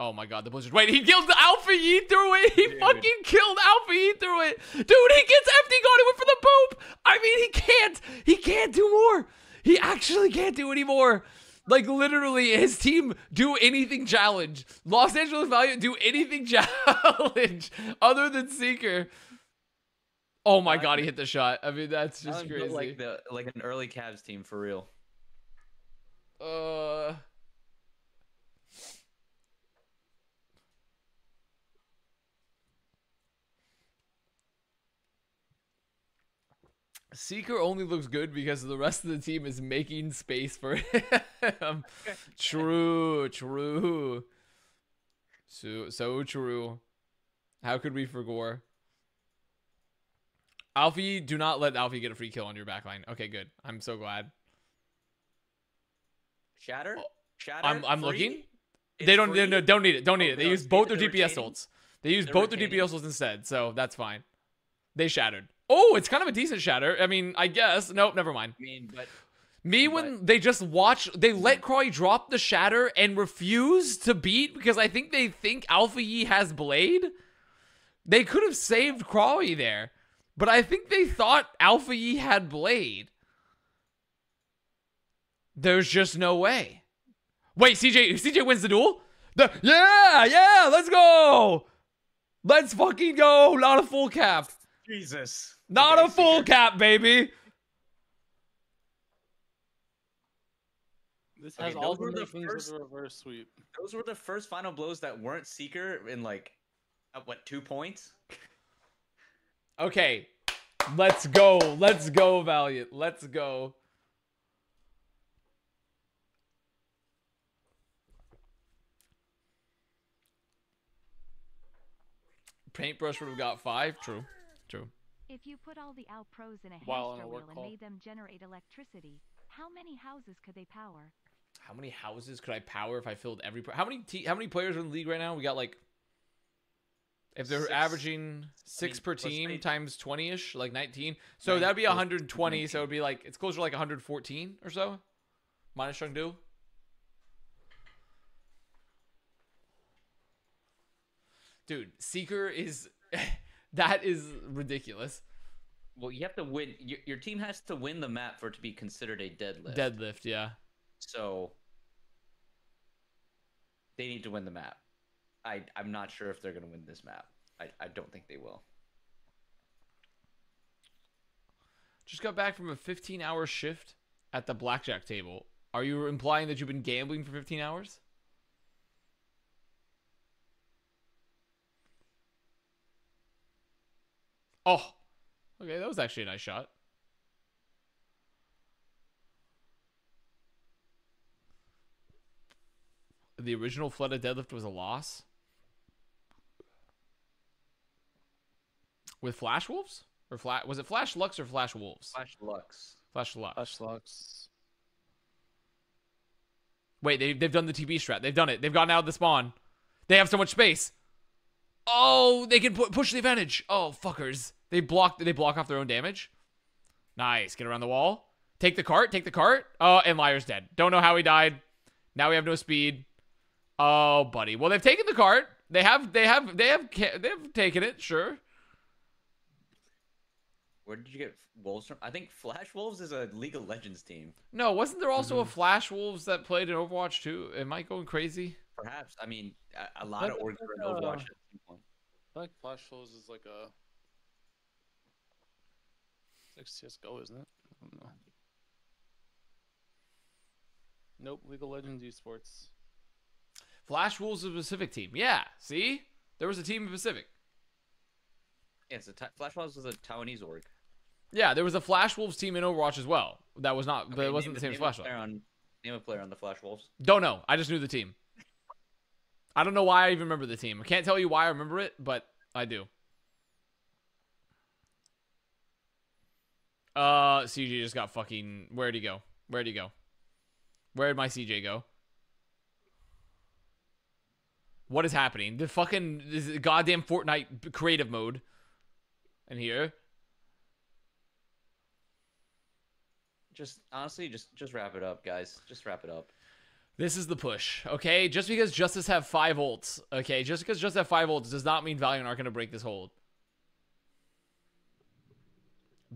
Oh my god, the blizzard. Wait, he killed the Alpha Yi through it. He Dude. fucking killed Alpha Yi through it. Dude, he gets empty gun. He went for the poop. I mean, he can't. He can't do more. He actually can't do any more. Like literally, his team do anything challenge. Los Angeles Valiant do anything challenge other than Seeker. Oh my god, he hit the shot. I mean, that's just crazy. Like the like an early Cavs team for real. Uh. Seeker only looks good because the rest of the team is making space for him. true, true. So so true. How could we forgore? Alfie, do not let Alfie get a free kill on your backline. Okay, good. I'm so glad. Shatter. Oh, Shatter. Oh, I'm I'm looking. It's they don't they, no, don't need it. Don't need Oh, it. They no, use both their DPS retaining? ults. They use both their. DPS ults instead, so that's fine. They shattered. Oh, it's kind of a decent shatter. I mean, I guess. Nope, never mind. I mean, but Me when they just watch, they let hmm. Croy drop the shatter and refuse to beat because I think they think Alpha Yi has blade. They could have saved Crawley there, but I think they thought Alpha Yi had blade. There's just no way. Wait, CJ, CJ wins the duel. The yeah, yeah, let's go. Let's fucking go. Not a full cap. Jesus. Not Okay, a full Seeker. cap, baby. This Okay, has all those the were the first- of a reverse sweep. Those were the first final blows that weren't Seeker in like, at what two points? Okay. Let's go. Let's go, Valiant. Let's go. Paintbrush would have got five. True. True. If you put all the OW pros in a While hamster a wheel work and call. made them generate electricity, how many houses could they power? How many houses could I power if I filled every? How many? Te- how many players are in the league right now? We got like. If they're Six. averaging six mean, per team say- times twenty ish, like nineteen. So Nine that'd be 120. So it'd be like it's closer to like 114 or so, minus Chengdu. Dude, Seeker is that is ridiculous. Well, you have to win. Your, your team has to win the map for it to be considered a deadlift. Deadlift, yeah. So they need to win the map. I I'm not sure if they're gonna win this map. I, I don't think they will. Just got back from a 15 hour shift at the blackjack table. Are you implying that you've been gambling for 15 hours? Oh, okay, that was actually a nice shot. The original Fleta deadlift was a loss. With Flash Wolves? Or Flash was it Flash Lux or Flash Wolves? Flash Lux. Flash Lux. Flash Lux. Wait, they they've done the TB strat. They've done it. They've gotten out of the spawn. They have so much space. Oh, they can pu- push the advantage. Oh, fuckers. They block they block off their own damage. Nice. Get around the wall. Take the cart. Take the cart. Oh, and Liar's dead. Don't know how he died. Now we have no speed. Oh, buddy. Well, they've taken the cart. They have they have they have they have taken it. Sure. Where did you get Wolves from? I think Flash Wolves is a League of Legends team. No, wasn't there also a mm-hmm. Flash Wolves that played in Overwatch too? Am I going crazy? Perhaps. I mean, a, a lot But of orgs think, are in Overwatch. uh, at some point. I feel like Flash Wolves is like a. It's like CSGO, isn't it? I don't know. Nope, League of Legends esports. Flash Wolves is a Pacific team. Yeah. See, there was a team in Pacific. Yeah, it's a Ti- Flash Wolves is a Taiwanese org. Yeah, there was a Flash Wolves team in Overwatch as well. That was not, but it wasn't the same as name a Flash Wolves. on Name a player on the Flash Wolves. Don't know. I just knew the team. I don't know why I even remember the team. I can't tell you why I remember it, but I do. Uh, CJ just got fucking. Where'd he go? Where'd he go? Where'd my CJ go? What is happening? The fucking this is goddamn Fortnite creative mode. And here, Just honestly, just just wrap it up, guys. Just wrap it up. This is the push, okay? Just because Justice have five ults, okay? Just because Justice have five ults does not mean Valiant aren't gonna break this hold.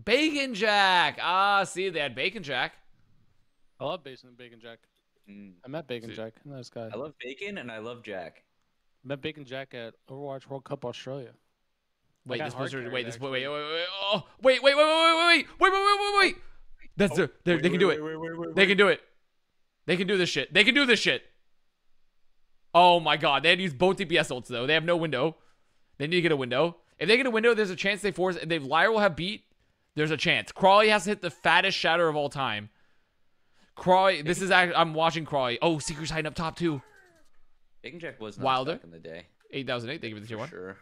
Bacon Jack! Ah, see, they had Bacon Jack. I love Bacon Bacon Jack. Mm. I met Bacon See- Jack. Nice guy. I love bacon and I love Jack. met Bacon Jack at Overwatch World Cup Australia. Wait, got this hard Blizzard. carried, Wait, this. Wait, wait, actually. wait, wait. Oh, wait, wait, wait, wait, wait, wait, wait, wait, wait, wait, wait. That's their, they're, they can do it. They can do it. They can do this shit. They can do this shit. Oh my god, they had to use both DPS ults though. They have no window. They need to get a window. If they get a window, there's a chance they force. If they Liar will have beat. There's a chance. Crawley has to hit the fattest shatter of all time. Crawley, this is I'm watching Crawley. Oh, Seeker's hiding up top too. Jack was not Wilder? back in the day. Eight thousand eight. They give it the tier one. sure.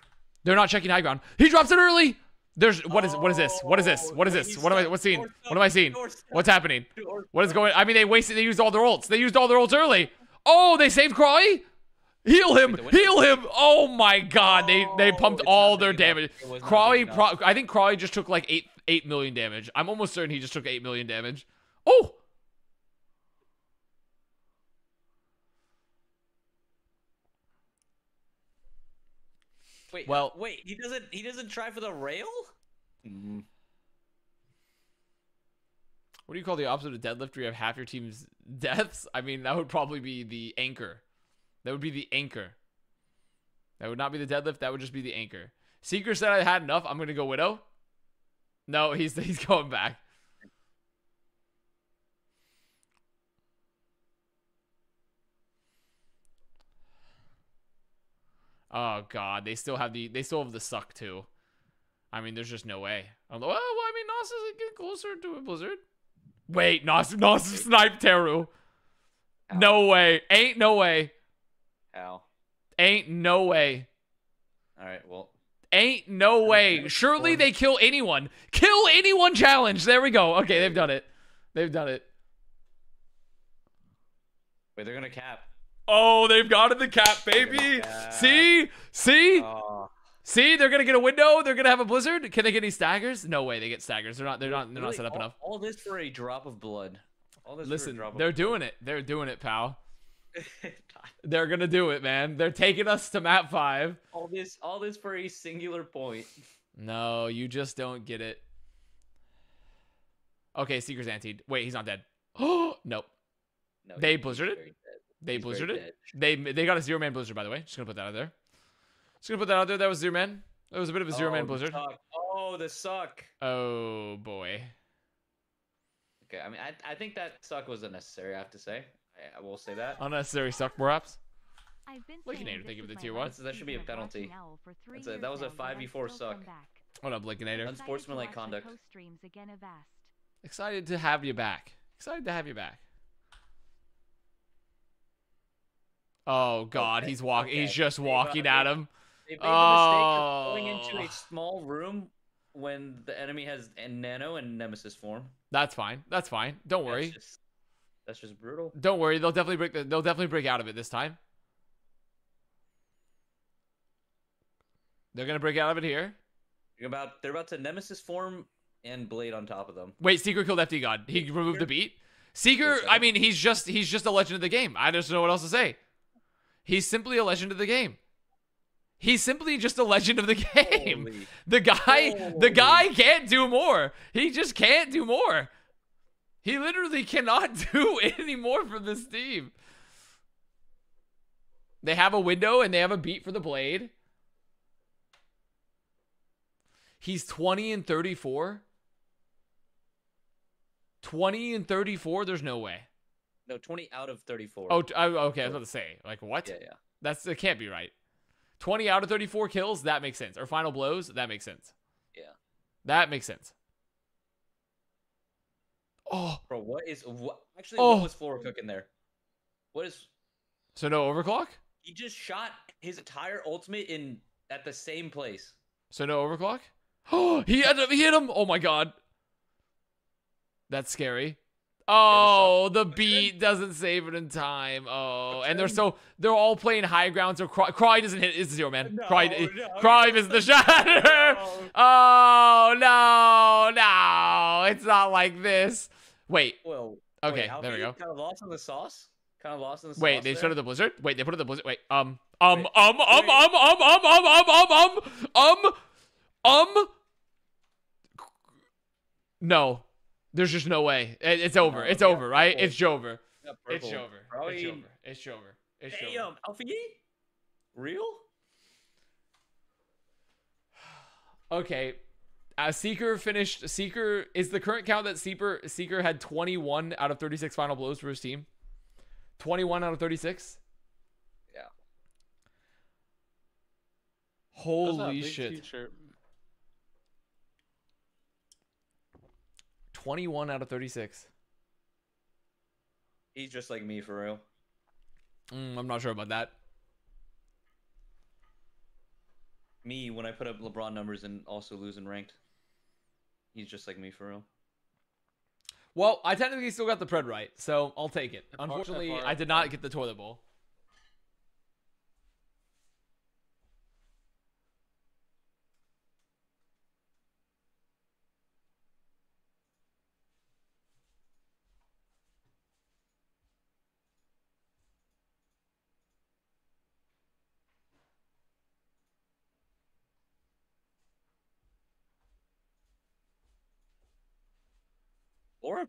They're not checking high ground. He drops it early. There's what is what is this? What is this? What is this? What am I what's seeing? What am I seeing? What's happening? What is going? I mean, they wasted. They used all their ults. They used all their ults early. Oh, they saved Crawley. Heal him. Wait, the window- Heal him. Oh my God. They they Oh, pumped all their damage. It was not Crawley. Pro- I think Crawley just took like eight eight million damage. I'm almost certain he just took eight million damage. Oh. Wait. Well- wait. He doesn't. He doesn't try for the rail. Mm. What do you call the opposite of deadlift? Where you have half your team's deaths. I mean, that would probably be the anchor. That would be the anchor. That would not be the deadlift. That would just be the anchor. Seeker said I had enough. I'm gonna go widow. No, he's he's going back. Oh god, they still have the they still have the suck too. I mean, there's just no way. I'm well, I mean, Nos is getting closer to a blizzard. Wait, Nos, Nos sniped Teru. How? No way. Ain't no way. How? Ain't no way. All right. Well, Ain't no way. Surely they kill anyone. Kill anyone challenge. There we go. Okay, they've done it. They've done it. wait. They're gonna cap. Oh, they've got it the cap, baby. cap. See? See? Oh, See? They're gonna get a window. They're gonna have a blizzard. Can they get any staggers? No way. They get staggers. They're not. They're not. They're not set up all, enough. All this for a drop of blood. All this Listen, for a drop they're of doing it. They're doing it, pal. They're gonna do it, man. They're taking us to map five. all this, all this for a singular point. No, you just don't get it. Okay, Seeker's anti. Wait, he's not dead. Oh nope. No, They he- he's blizzarded? Very dead. They He's blizzarded. dead. They they got a zero man blizzard by the way. Just gonna put that out there. Just gonna put that out there. That was zero man. That was a bit of a zero Oh, man blizzard. suck. Oh, the suck. Oh boy. Okay, I mean, I, I think that suck was unnecessary. I have to say. I, I will say that. Unnecessary suck perhaps. I've been Look at saying Nader, thank you for the is tier my one. last That should be a penalty. watching Owl for three That's a- that was a now, but I'm 5v4 suck. come back. What up, Blinkinator? Un- Excited to Unsportsmanlike conduct. co-streams again Avast. Excited to have you back. Excited to have you back. Oh God, Okay, he's walking. He's just walking at him. They made the mistake of going into Oh. a small room when the enemy has a nano and nemesis form. That's fine. That's fine. Don't That's worry. just, that's just brutal. Don't worry. They'll definitely break. The, they'll definitely break out of it this time. They're gonna break out of it here. You're about they're about to nemesis form and blade on top of them. Wait, Seeker killed FD God. He removed the beat. Seeker. I mean, he's just he's just a legend of the game. I just don't know what else to say. He's simply a legend of the game. He's simply just a legend of the game. Holy. The guy, the guy can't do more. He just can't do more. He literally cannot do any more for this team. They have a window and they have a beat for the blade. He's 20 and 34. 20 and 34, there's no way. No, 20 out of 34. Oh, I- okay, I was about to say, like what? yeah, yeah. That's it can't be right. 20 out of 34 kills, that makes sense. Or final blows, that makes sense. Yeah. That makes sense. Oh, Bro, what is what actually Oh. what was Flora cooking there? What is so no overclock? he just shot his entire ultimate in at the same place. So no overclock? Oh, he he hit him. Oh my god. That's scary. Oh, the beat doesn't save it in time. Oh, and they're so they're all playing high ground. So Cry, Cry doesn't hit. It's zero man. No, Cry, no, Cry he is the shatter. No. Oh no, no, it's not like this. Wait, Well, Okay, there we go. Kind of lost in the sauce. Kind of lost in the sauce. wait, they there. started the blizzard. Wait, they put it in the blizzard. Wait, um, um, Wait, um, um, wait. um, um, um, um, um, um, um, um, um. No, there's just no way. It- It's over. No, It's yeah, over, right? purple. It's Jover. Yeah, It's purple. Jover. It's Probably- Jover. It's Jover. It's Jover. Damn, Alfie? Real? Okay. Uh, Seeker finished. Seeker is the current count that Seeker Seeker had 21 out of 36 final blows for his team. 21 out of 36. Yeah. That's not a Holy shit. T-shirt. 21 out of 36. He's just like me for real. Mm, I'm not sure about that. Me when I put up LeBron numbers and also losing ranked. He's just like me for real. Well, I technically still got the pred right, so I'll take it. Unfortunately, I did not get the toilet bowl.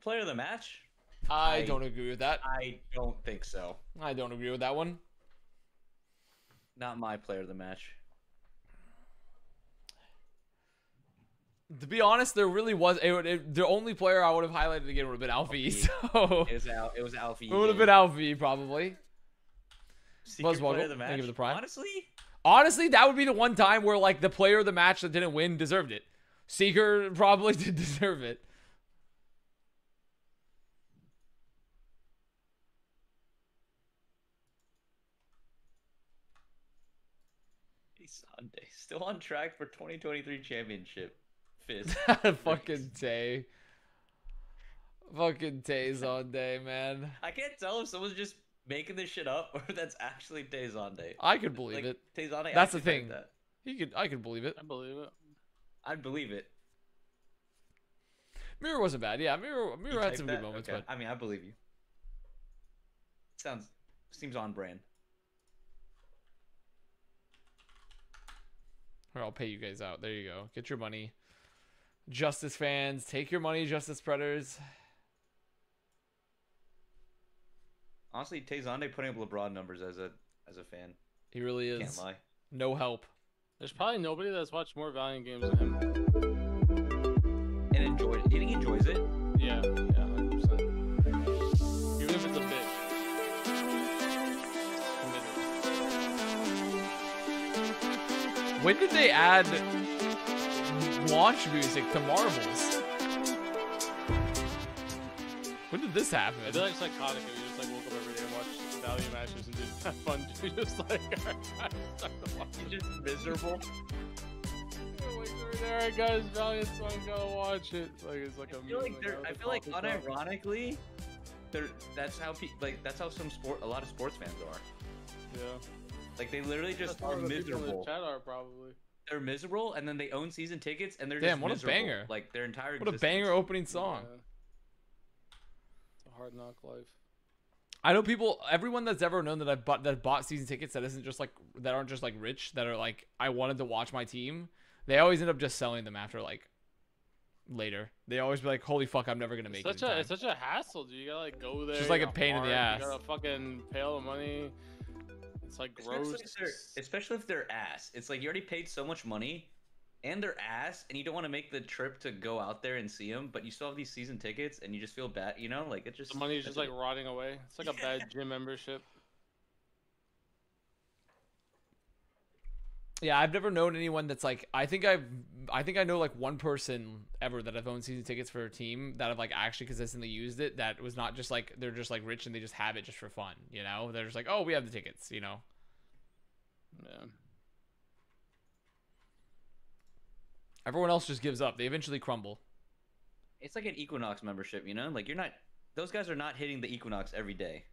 Player of the match? I, I- don't agree with that. I don't think so. I don't agree with that one. Not my player of the match. To be honest, there really was it, it- the only player I would have highlighted again would have been Alfie. So It was Al. It was Alfie. it would have been Alfie probably. Secret player of the match. the prime. Honestly, Honestly, that would be the one time where like the player of the match that didn't win deserved it. Seeker probably did deserve it. Sunday still on track for 2023 championship. Fizz. Fucking Tay. Fucking Tay's on day, man. I can't tell if someone's just making this shit up or that's actually Tezonde. I could believe Like, it. Tezonde That's the thing. That. He could. I could believe it. I believe it. I'd believe it. Mirror wasn't bad. Yeah, Mirror. Mirror had typed some good moments, Okay. but I mean, I believe you. Sounds seems on brand. Or I'll pay you guys out. There you go. Get your money. Justice fans, take your money, Justice spreaders. Honestly, Tezonde putting up LeBron numbers as a as a fan. He really is. Can't lie. No help. There's probably nobody that's watched more Valiant games than him. And enjoyed it. Do you think he enjoys it? Yeah, yeah, When did they add launch music to Marbles? When did this happen? I feel like psychotic if you just like woke up every day and watched Valiant matches and didn't have fun. You just like alright, start to watch it. just miserable. Yeah, like, Alright guys, Valiant song, gotta watch it. Like it's like I feel like they're. I feel like unironically, they're. That's how pe- like that's how some sport. A lot of sports fans are. Yeah. Like they literally just That's are the people in the miserable. chat are probably. They're miserable, and then they own season tickets, and they're Damn, just what a banger. Like their entire. what a banger opening song. Yeah. It's a hard knock life. I know people. Everyone that's ever known that I bought that bought season tickets that isn't just like that aren't just like rich that are like I wanted to watch my team. They always end up just selling them after like later. They always be like, "Holy fuck, I'm never gonna make It's it." such a time." it's such a hassle, dude. You gotta like go there. Just like a gotta pain in the ass. You gotta fucking pay all the money. It's like gross. Especially if, they're, especially if they're ass. It's like you already paid so much money, and they're ass, and you don't want to make the trip to go out there and see them, but you still have these season tickets, and you just feel bad. You know, like it just the money's just like rotting away. It's like a Yeah. bad gym membership. Yeah, I've never known anyone that's like. I think I've. I think I know like one person ever that I've owned season tickets for a team that have like actually consistently used it. That was not just like they're just like rich and they just have it just for fun. You know, they're just like, oh, we have the tickets. You know. Yeah. Everyone else just gives up. They eventually crumble. It's like an Equinox membership, you know? Like you're not those guys are not hitting the Equinox every day.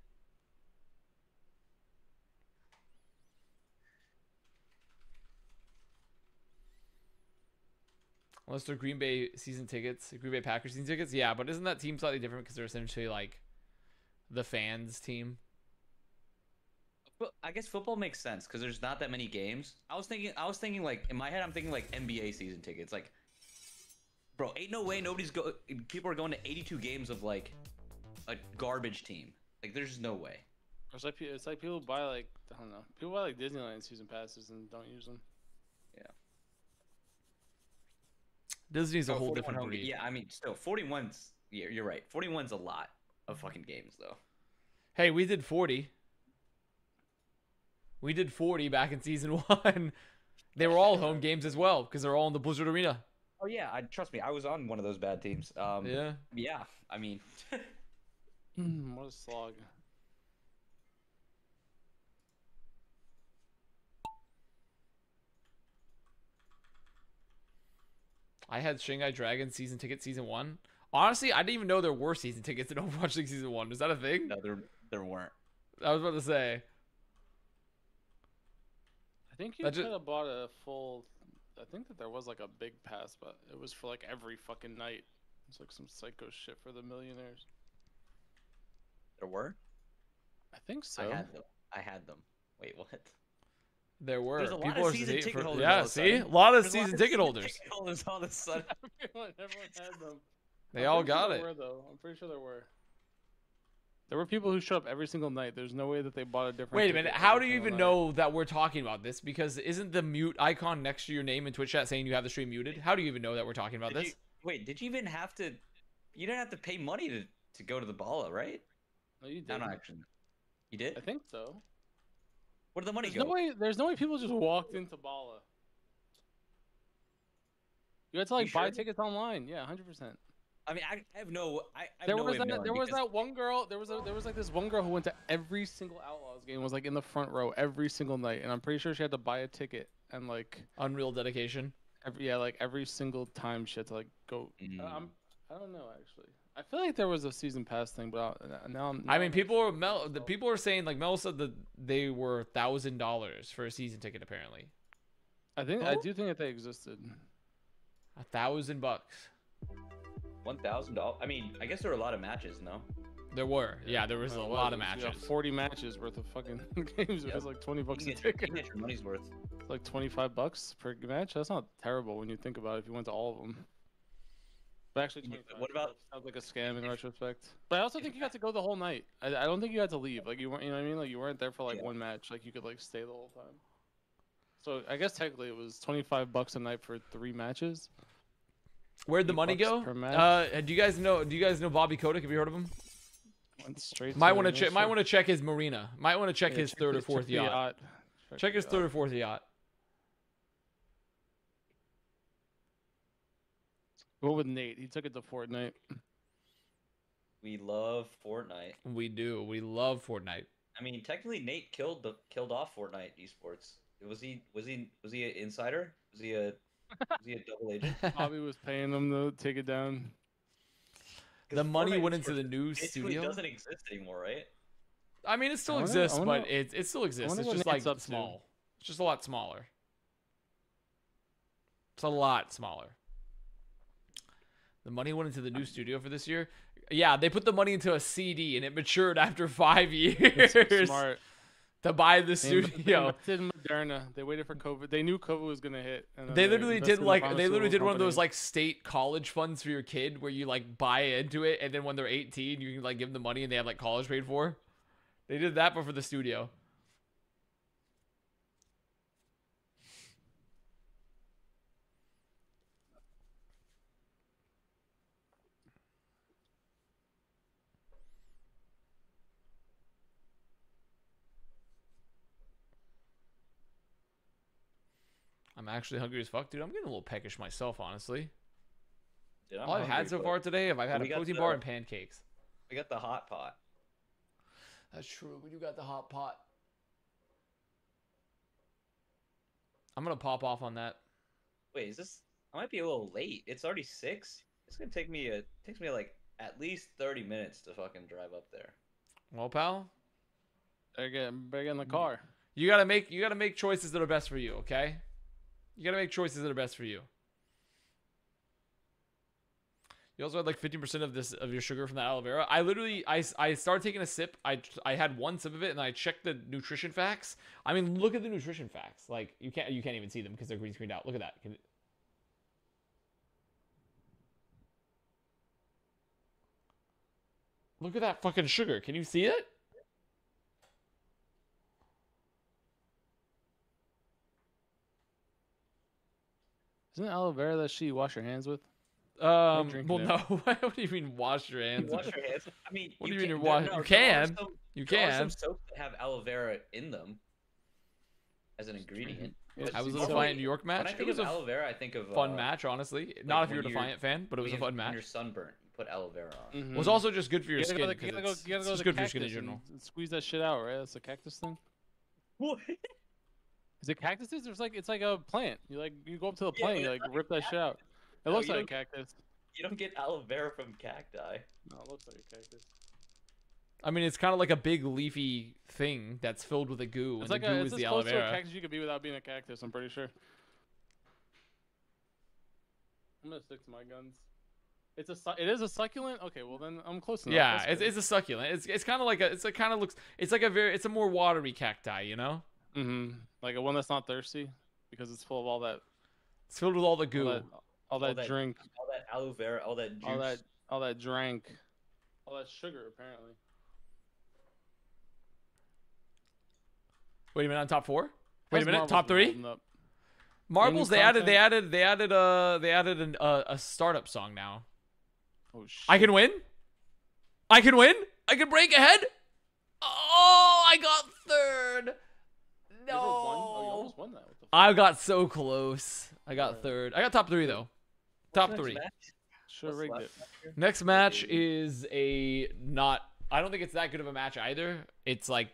Unless they're Green Bay season tickets, Green Bay Packers season tickets. Yeah, but isn't that team slightly different because they're essentially like the fans team? But I guess football makes sense because there's not that many games. I was thinking I was thinking like in my head I'm thinking like NBA season tickets. Like bro, ain't no way nobody's go people are going to 82 games of like a garbage team. Like there's just no way. It's like it's like people buy like I don't know. People buy like Disneyland season passes and don't use them. Disney's a Oh, whole different home ga- breed. Yeah, I mean still 41's yeah, you're right. 41's a lot of fucking games though. Hey, we did 40. We did 40 back in season one. they were all home games as well because they're all in the Blizzard Arena. Oh yeah, I trust me. I was on one of those bad teams. Um, Yeah. yeah. I mean, what a slog. I had Shanghai Dragon season ticket season one. Honestly, I didn't even know there were season tickets in Overwatch League season one. Is that a thing? no, there there weren't. I was about to say. I think you That ju- could have bought a full. I think that there was like a big pass, but it was for like every fucking night. It's like some psycho shit for the millionaires. There were. I think so. I had them. I had them. Wait, what? There were. There's a lot People of are season ticket for- holders Yeah, all of a see? A lot of There's a lot season of ticket holders. ticket holders all of a sudden. everyone, everyone had them. They I'm all pretty sure got it. Were, though. I'm pretty sure there were. There were people who showed up every single night. There's no way that they bought a different. Wait a minute. How do you even night. know that we're talking about this? Because isn't the mute icon next to your name in Twitch chat saying you have the stream muted? How do you even know that we're talking about Did this? you, wait, did you even have to? You didn't have to pay money to to go to the balla, right? No, you No, did. no, actually, you did. I think so. Where did the money There's go? no way. There's no way people just walked into Bala. You had to like You buy sure? tickets online. Yeah, hundred percent. I mean, I, I have no. I, I have There no was way that. knowing There was that one girl. There was a, there was like this one girl who went to every single Outlaws game. Was like in the front row every single night, and I'm pretty sure she had to buy a ticket and like Unreal dedication. every yeah like every single time she had to like go. Mm. I'm, I don't know actually. I feel like there was a season pass thing, but I, now I'm. I mean, I'm people actually are Mel. The people are saying like Mel said that they were thousand dollars for a season ticket. Apparently, I think I Oh. do think that they existed. a thousand bucks. One thousand dollars. I mean, I guess there were a lot of matches. No. There were. Yeah, there was Uh, a it lot of It was, yeah, matches. Forty matches worth of fucking games. It was like twenty bucks You a can, get, your- you ticket. can get your money's worth. It's like 25 bucks per match. That's not terrible when you think about it if you went to all of them. But actually, 25 what about- sounds like a scam in retrospect. But I also think you got to go the whole night. I, I don't think you had to leave. Like you weren't, you know what I mean? Like you weren't there for like Yeah. one match. Like you could like stay the whole time. So I guess technically it was 25 bucks a night for three matches. Where'd the money bucks go? per match. Uh, do you guys know? Do you guys know Bobby Kotick? Have you heard of him? Went straight. Might want to check. Might want to check his marina. Might want to check yeah, his third the- or fourth the yacht. Check his the third or fourth yacht. What with Nate? He took it to Fortnite. We love Fortnite. We do. We love Fortnite. I mean, technically, Nate killed the killed off Fortnite esports. Was he? Was he? Was he an insider? Was he a? Was he a double agent? Bobby was paying them to take it down. The money Fortnite went into the new basically studio. doesn't exist anymore, right? I mean, it still I wonder- exists, I but it it still exists. It's just Nate's like up to. small. It's just a lot smaller. It's a lot smaller. The money went into the new studio for this year. Yeah, they put the money into a CD and it matured after five years It's smart. to buy the They invested- studio. invested in Moderna. They waited for COVID. They knew COVID was gonna hit. And They literally invested did like they literally pharmaceutical did one of those like state college funds for your kid where you like buy into it and then when they're 18 you can like give them the money and they have like college paid for. They did that but for the studio. I'm actually hungry as fuck, dude. I'm getting a little peckish myself, honestly. Dude, I'm All I've had so far today, I've had a we protein the- bar and pancakes. We got the hot pot. That's true. We do got the hot pot. I'm gonna pop off on that. Wait, is this? I might be a little late. It's already six. It's gonna take me a takes me like at least thirty minutes to fucking drive up there. Well, pal, Better get, better get in the car. you gotta make you gotta make choices that are best for you. Okay, you gotta make choices that are best for you. You also had like 15% of this of your sugar from that aloe vera. I literally I, I started taking a sip. I I had one sip of it and I checked the nutrition facts. I mean, look at the nutrition facts. Like you can't you can't even see them because they're green screened out. Look at that. Can, Look at that fucking sugar. Can you see it? Isn't aloe vera that she wash your hands with? Um, well, it. no. what do you mean wash your hands? Wash your hands. I mean, What do you mean can- you're there- wa- no, you can. some- You can. some soaps that have aloe vera in them as an ingredient. Yeah, I was a so- Defiant New York When match. I It think was of a aloe vera, I think of fun uh, match, honestly. Not if you're a when you're- Defiant fan, but it was a fun you're- When match. you're sunburnt, you put aloe vera on. Mhm. It was also just good for your You skin. go to- 'cause you gotta go, it's, you gotta it's just good for your skin in general. Squeeze that shit out, right? That's the cactus thing. What? Is it cactuses? There's like it's like a plant. You like you go up to the plant, but you it's like rip that shit out. It No, looks like a cactus. You don't get aloe vera from cacti. No, it looks like a cactus. I mean, it's kind of like a big leafy thing that's filled with a goo, It's and like the goo a, is it's as the aloe close to a cactus you could be without being a cactus. I'm pretty sure. I'm gonna stick to my guns. It's a su- it is a succulent. Okay, well then I'm close enough. Yeah, it's, it's a succulent. It's it's kind of like a it's a kind of looks it's like a very it's a more watery cacti, you know. Mhm. Like a one that's not thirsty because it's full of all that It's filled with all the all goo. that, all that that- drink, All that aloe vera, all that juice. all that all that drank, all that sugar apparently. Wait a minute, on top four. Wait a minute, Marbles top three. Marbles. new They added. They added. They added. Uh. They added an, uh, a startup song now. Oh shit! I can win. I can win. I can break ahead. Oh, I got third. You won? Oh, you almost won that. What the fuck? I got so close. I got Alright. third. I got top three though. Top three. match? Should have What's rigged it. Next match is a not. I don't think it's that good of a match either. It's like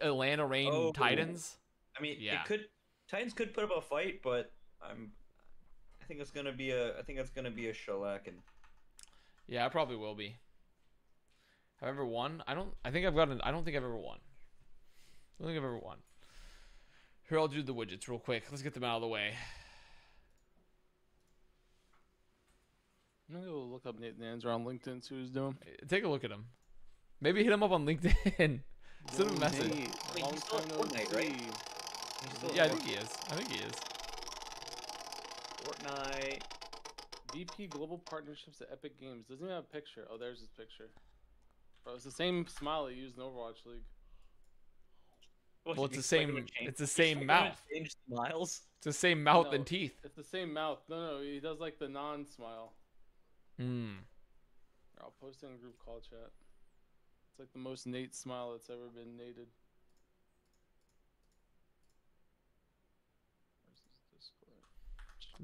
Atlanta Reign Oh. Titans. I mean, Yeah. it could Titans could put up a fight, but I'm. I think it's gonna be a. I think it's gonna be a shellacking. Yeah, I probably will be. Have I ever won? I don't. I think I've gotten. I don't think I've ever won. I don't think I've ever won. Here, I'll do the widgets real quick. Let's get them out of the way. I'm gonna go look up Nate Nanzer on LinkedIn. See what he's doing. Eh, take a look at him. Maybe hit him up on LinkedIn. Send him a message. Nate, Wait, he's still at Fortnite, right? still Yeah, I think he is. I think he is. Fortnite. VP Global Partnerships at Epic Games. Doesn't even have a picture. Oh, there's his picture. Bro, it's the same smile he used in Overwatch League. What, Well, it's the expect him same. It's the same mouth. Change smiles. It's the same mouth No. and teeth. It's the same mouth. No, no, he does like the non-smile. Hmm. I'll post it in group call chat. It's like the most Nate smile that's ever been nated. Where's his Discord?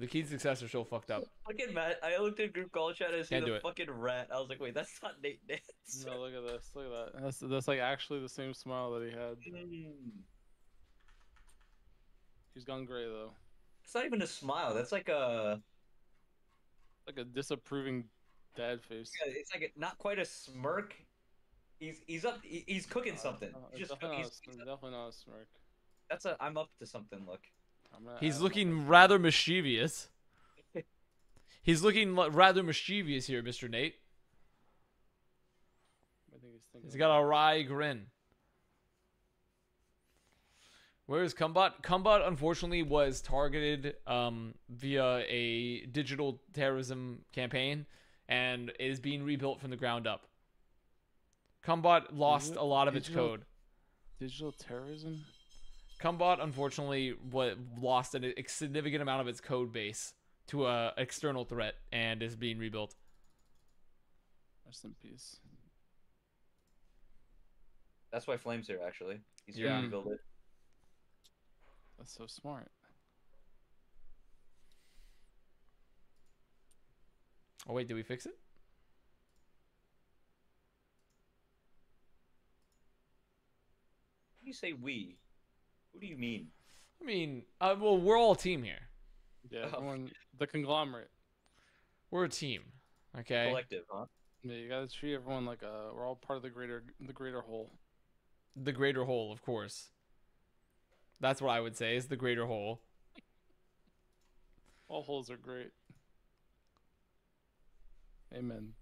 The key to success are so fucked up. Fucking Matt. I looked at group call chat and I see Can't the it. fucking rat. I was like, wait, that's not Nate Nanzer. No, look at this. Look at that. That's that's like actually the same smile that he had. Mm. He's gone gray though. It's not even a smile. That's like a. Like a disapproving dad face. yeah, It's like a, not quite a smirk. He's he's up. He's cooking Uh, something. no, He's just definitely, he's, not a, he's sm- definitely not a smirk. that's a. I'm up to something. Look. He's add him on looking rather mischievous. He's looking rather mischievous here, Mr. Nate. I think he's. He's got a wry grin. Where is Cumbot? Cumbot, unfortunately, was targeted um, via a digital terrorism campaign and is being rebuilt from the ground up. Cumbot lost it a lot of its code. digital terrorism. Cumbot, unfortunately, wa lost a a significant amount of its code base to a external threat and is being rebuilt. Rest in peace. That's why Flame's here. Actually, he's here Yeah. to rebuild it. That's so smart. Oh wait, did we fix it? When you say we, who do you mean? I mean, uh, well, we're all a team here. Yeah, Oh. everyone, the conglomerate. We're a team. Okay. Collective, huh? Yeah, you gotta treat everyone like a. We're all part of the greater, the greater whole. The greater whole, of course. That's what I would say is the greater whole. All holes are great. Amen.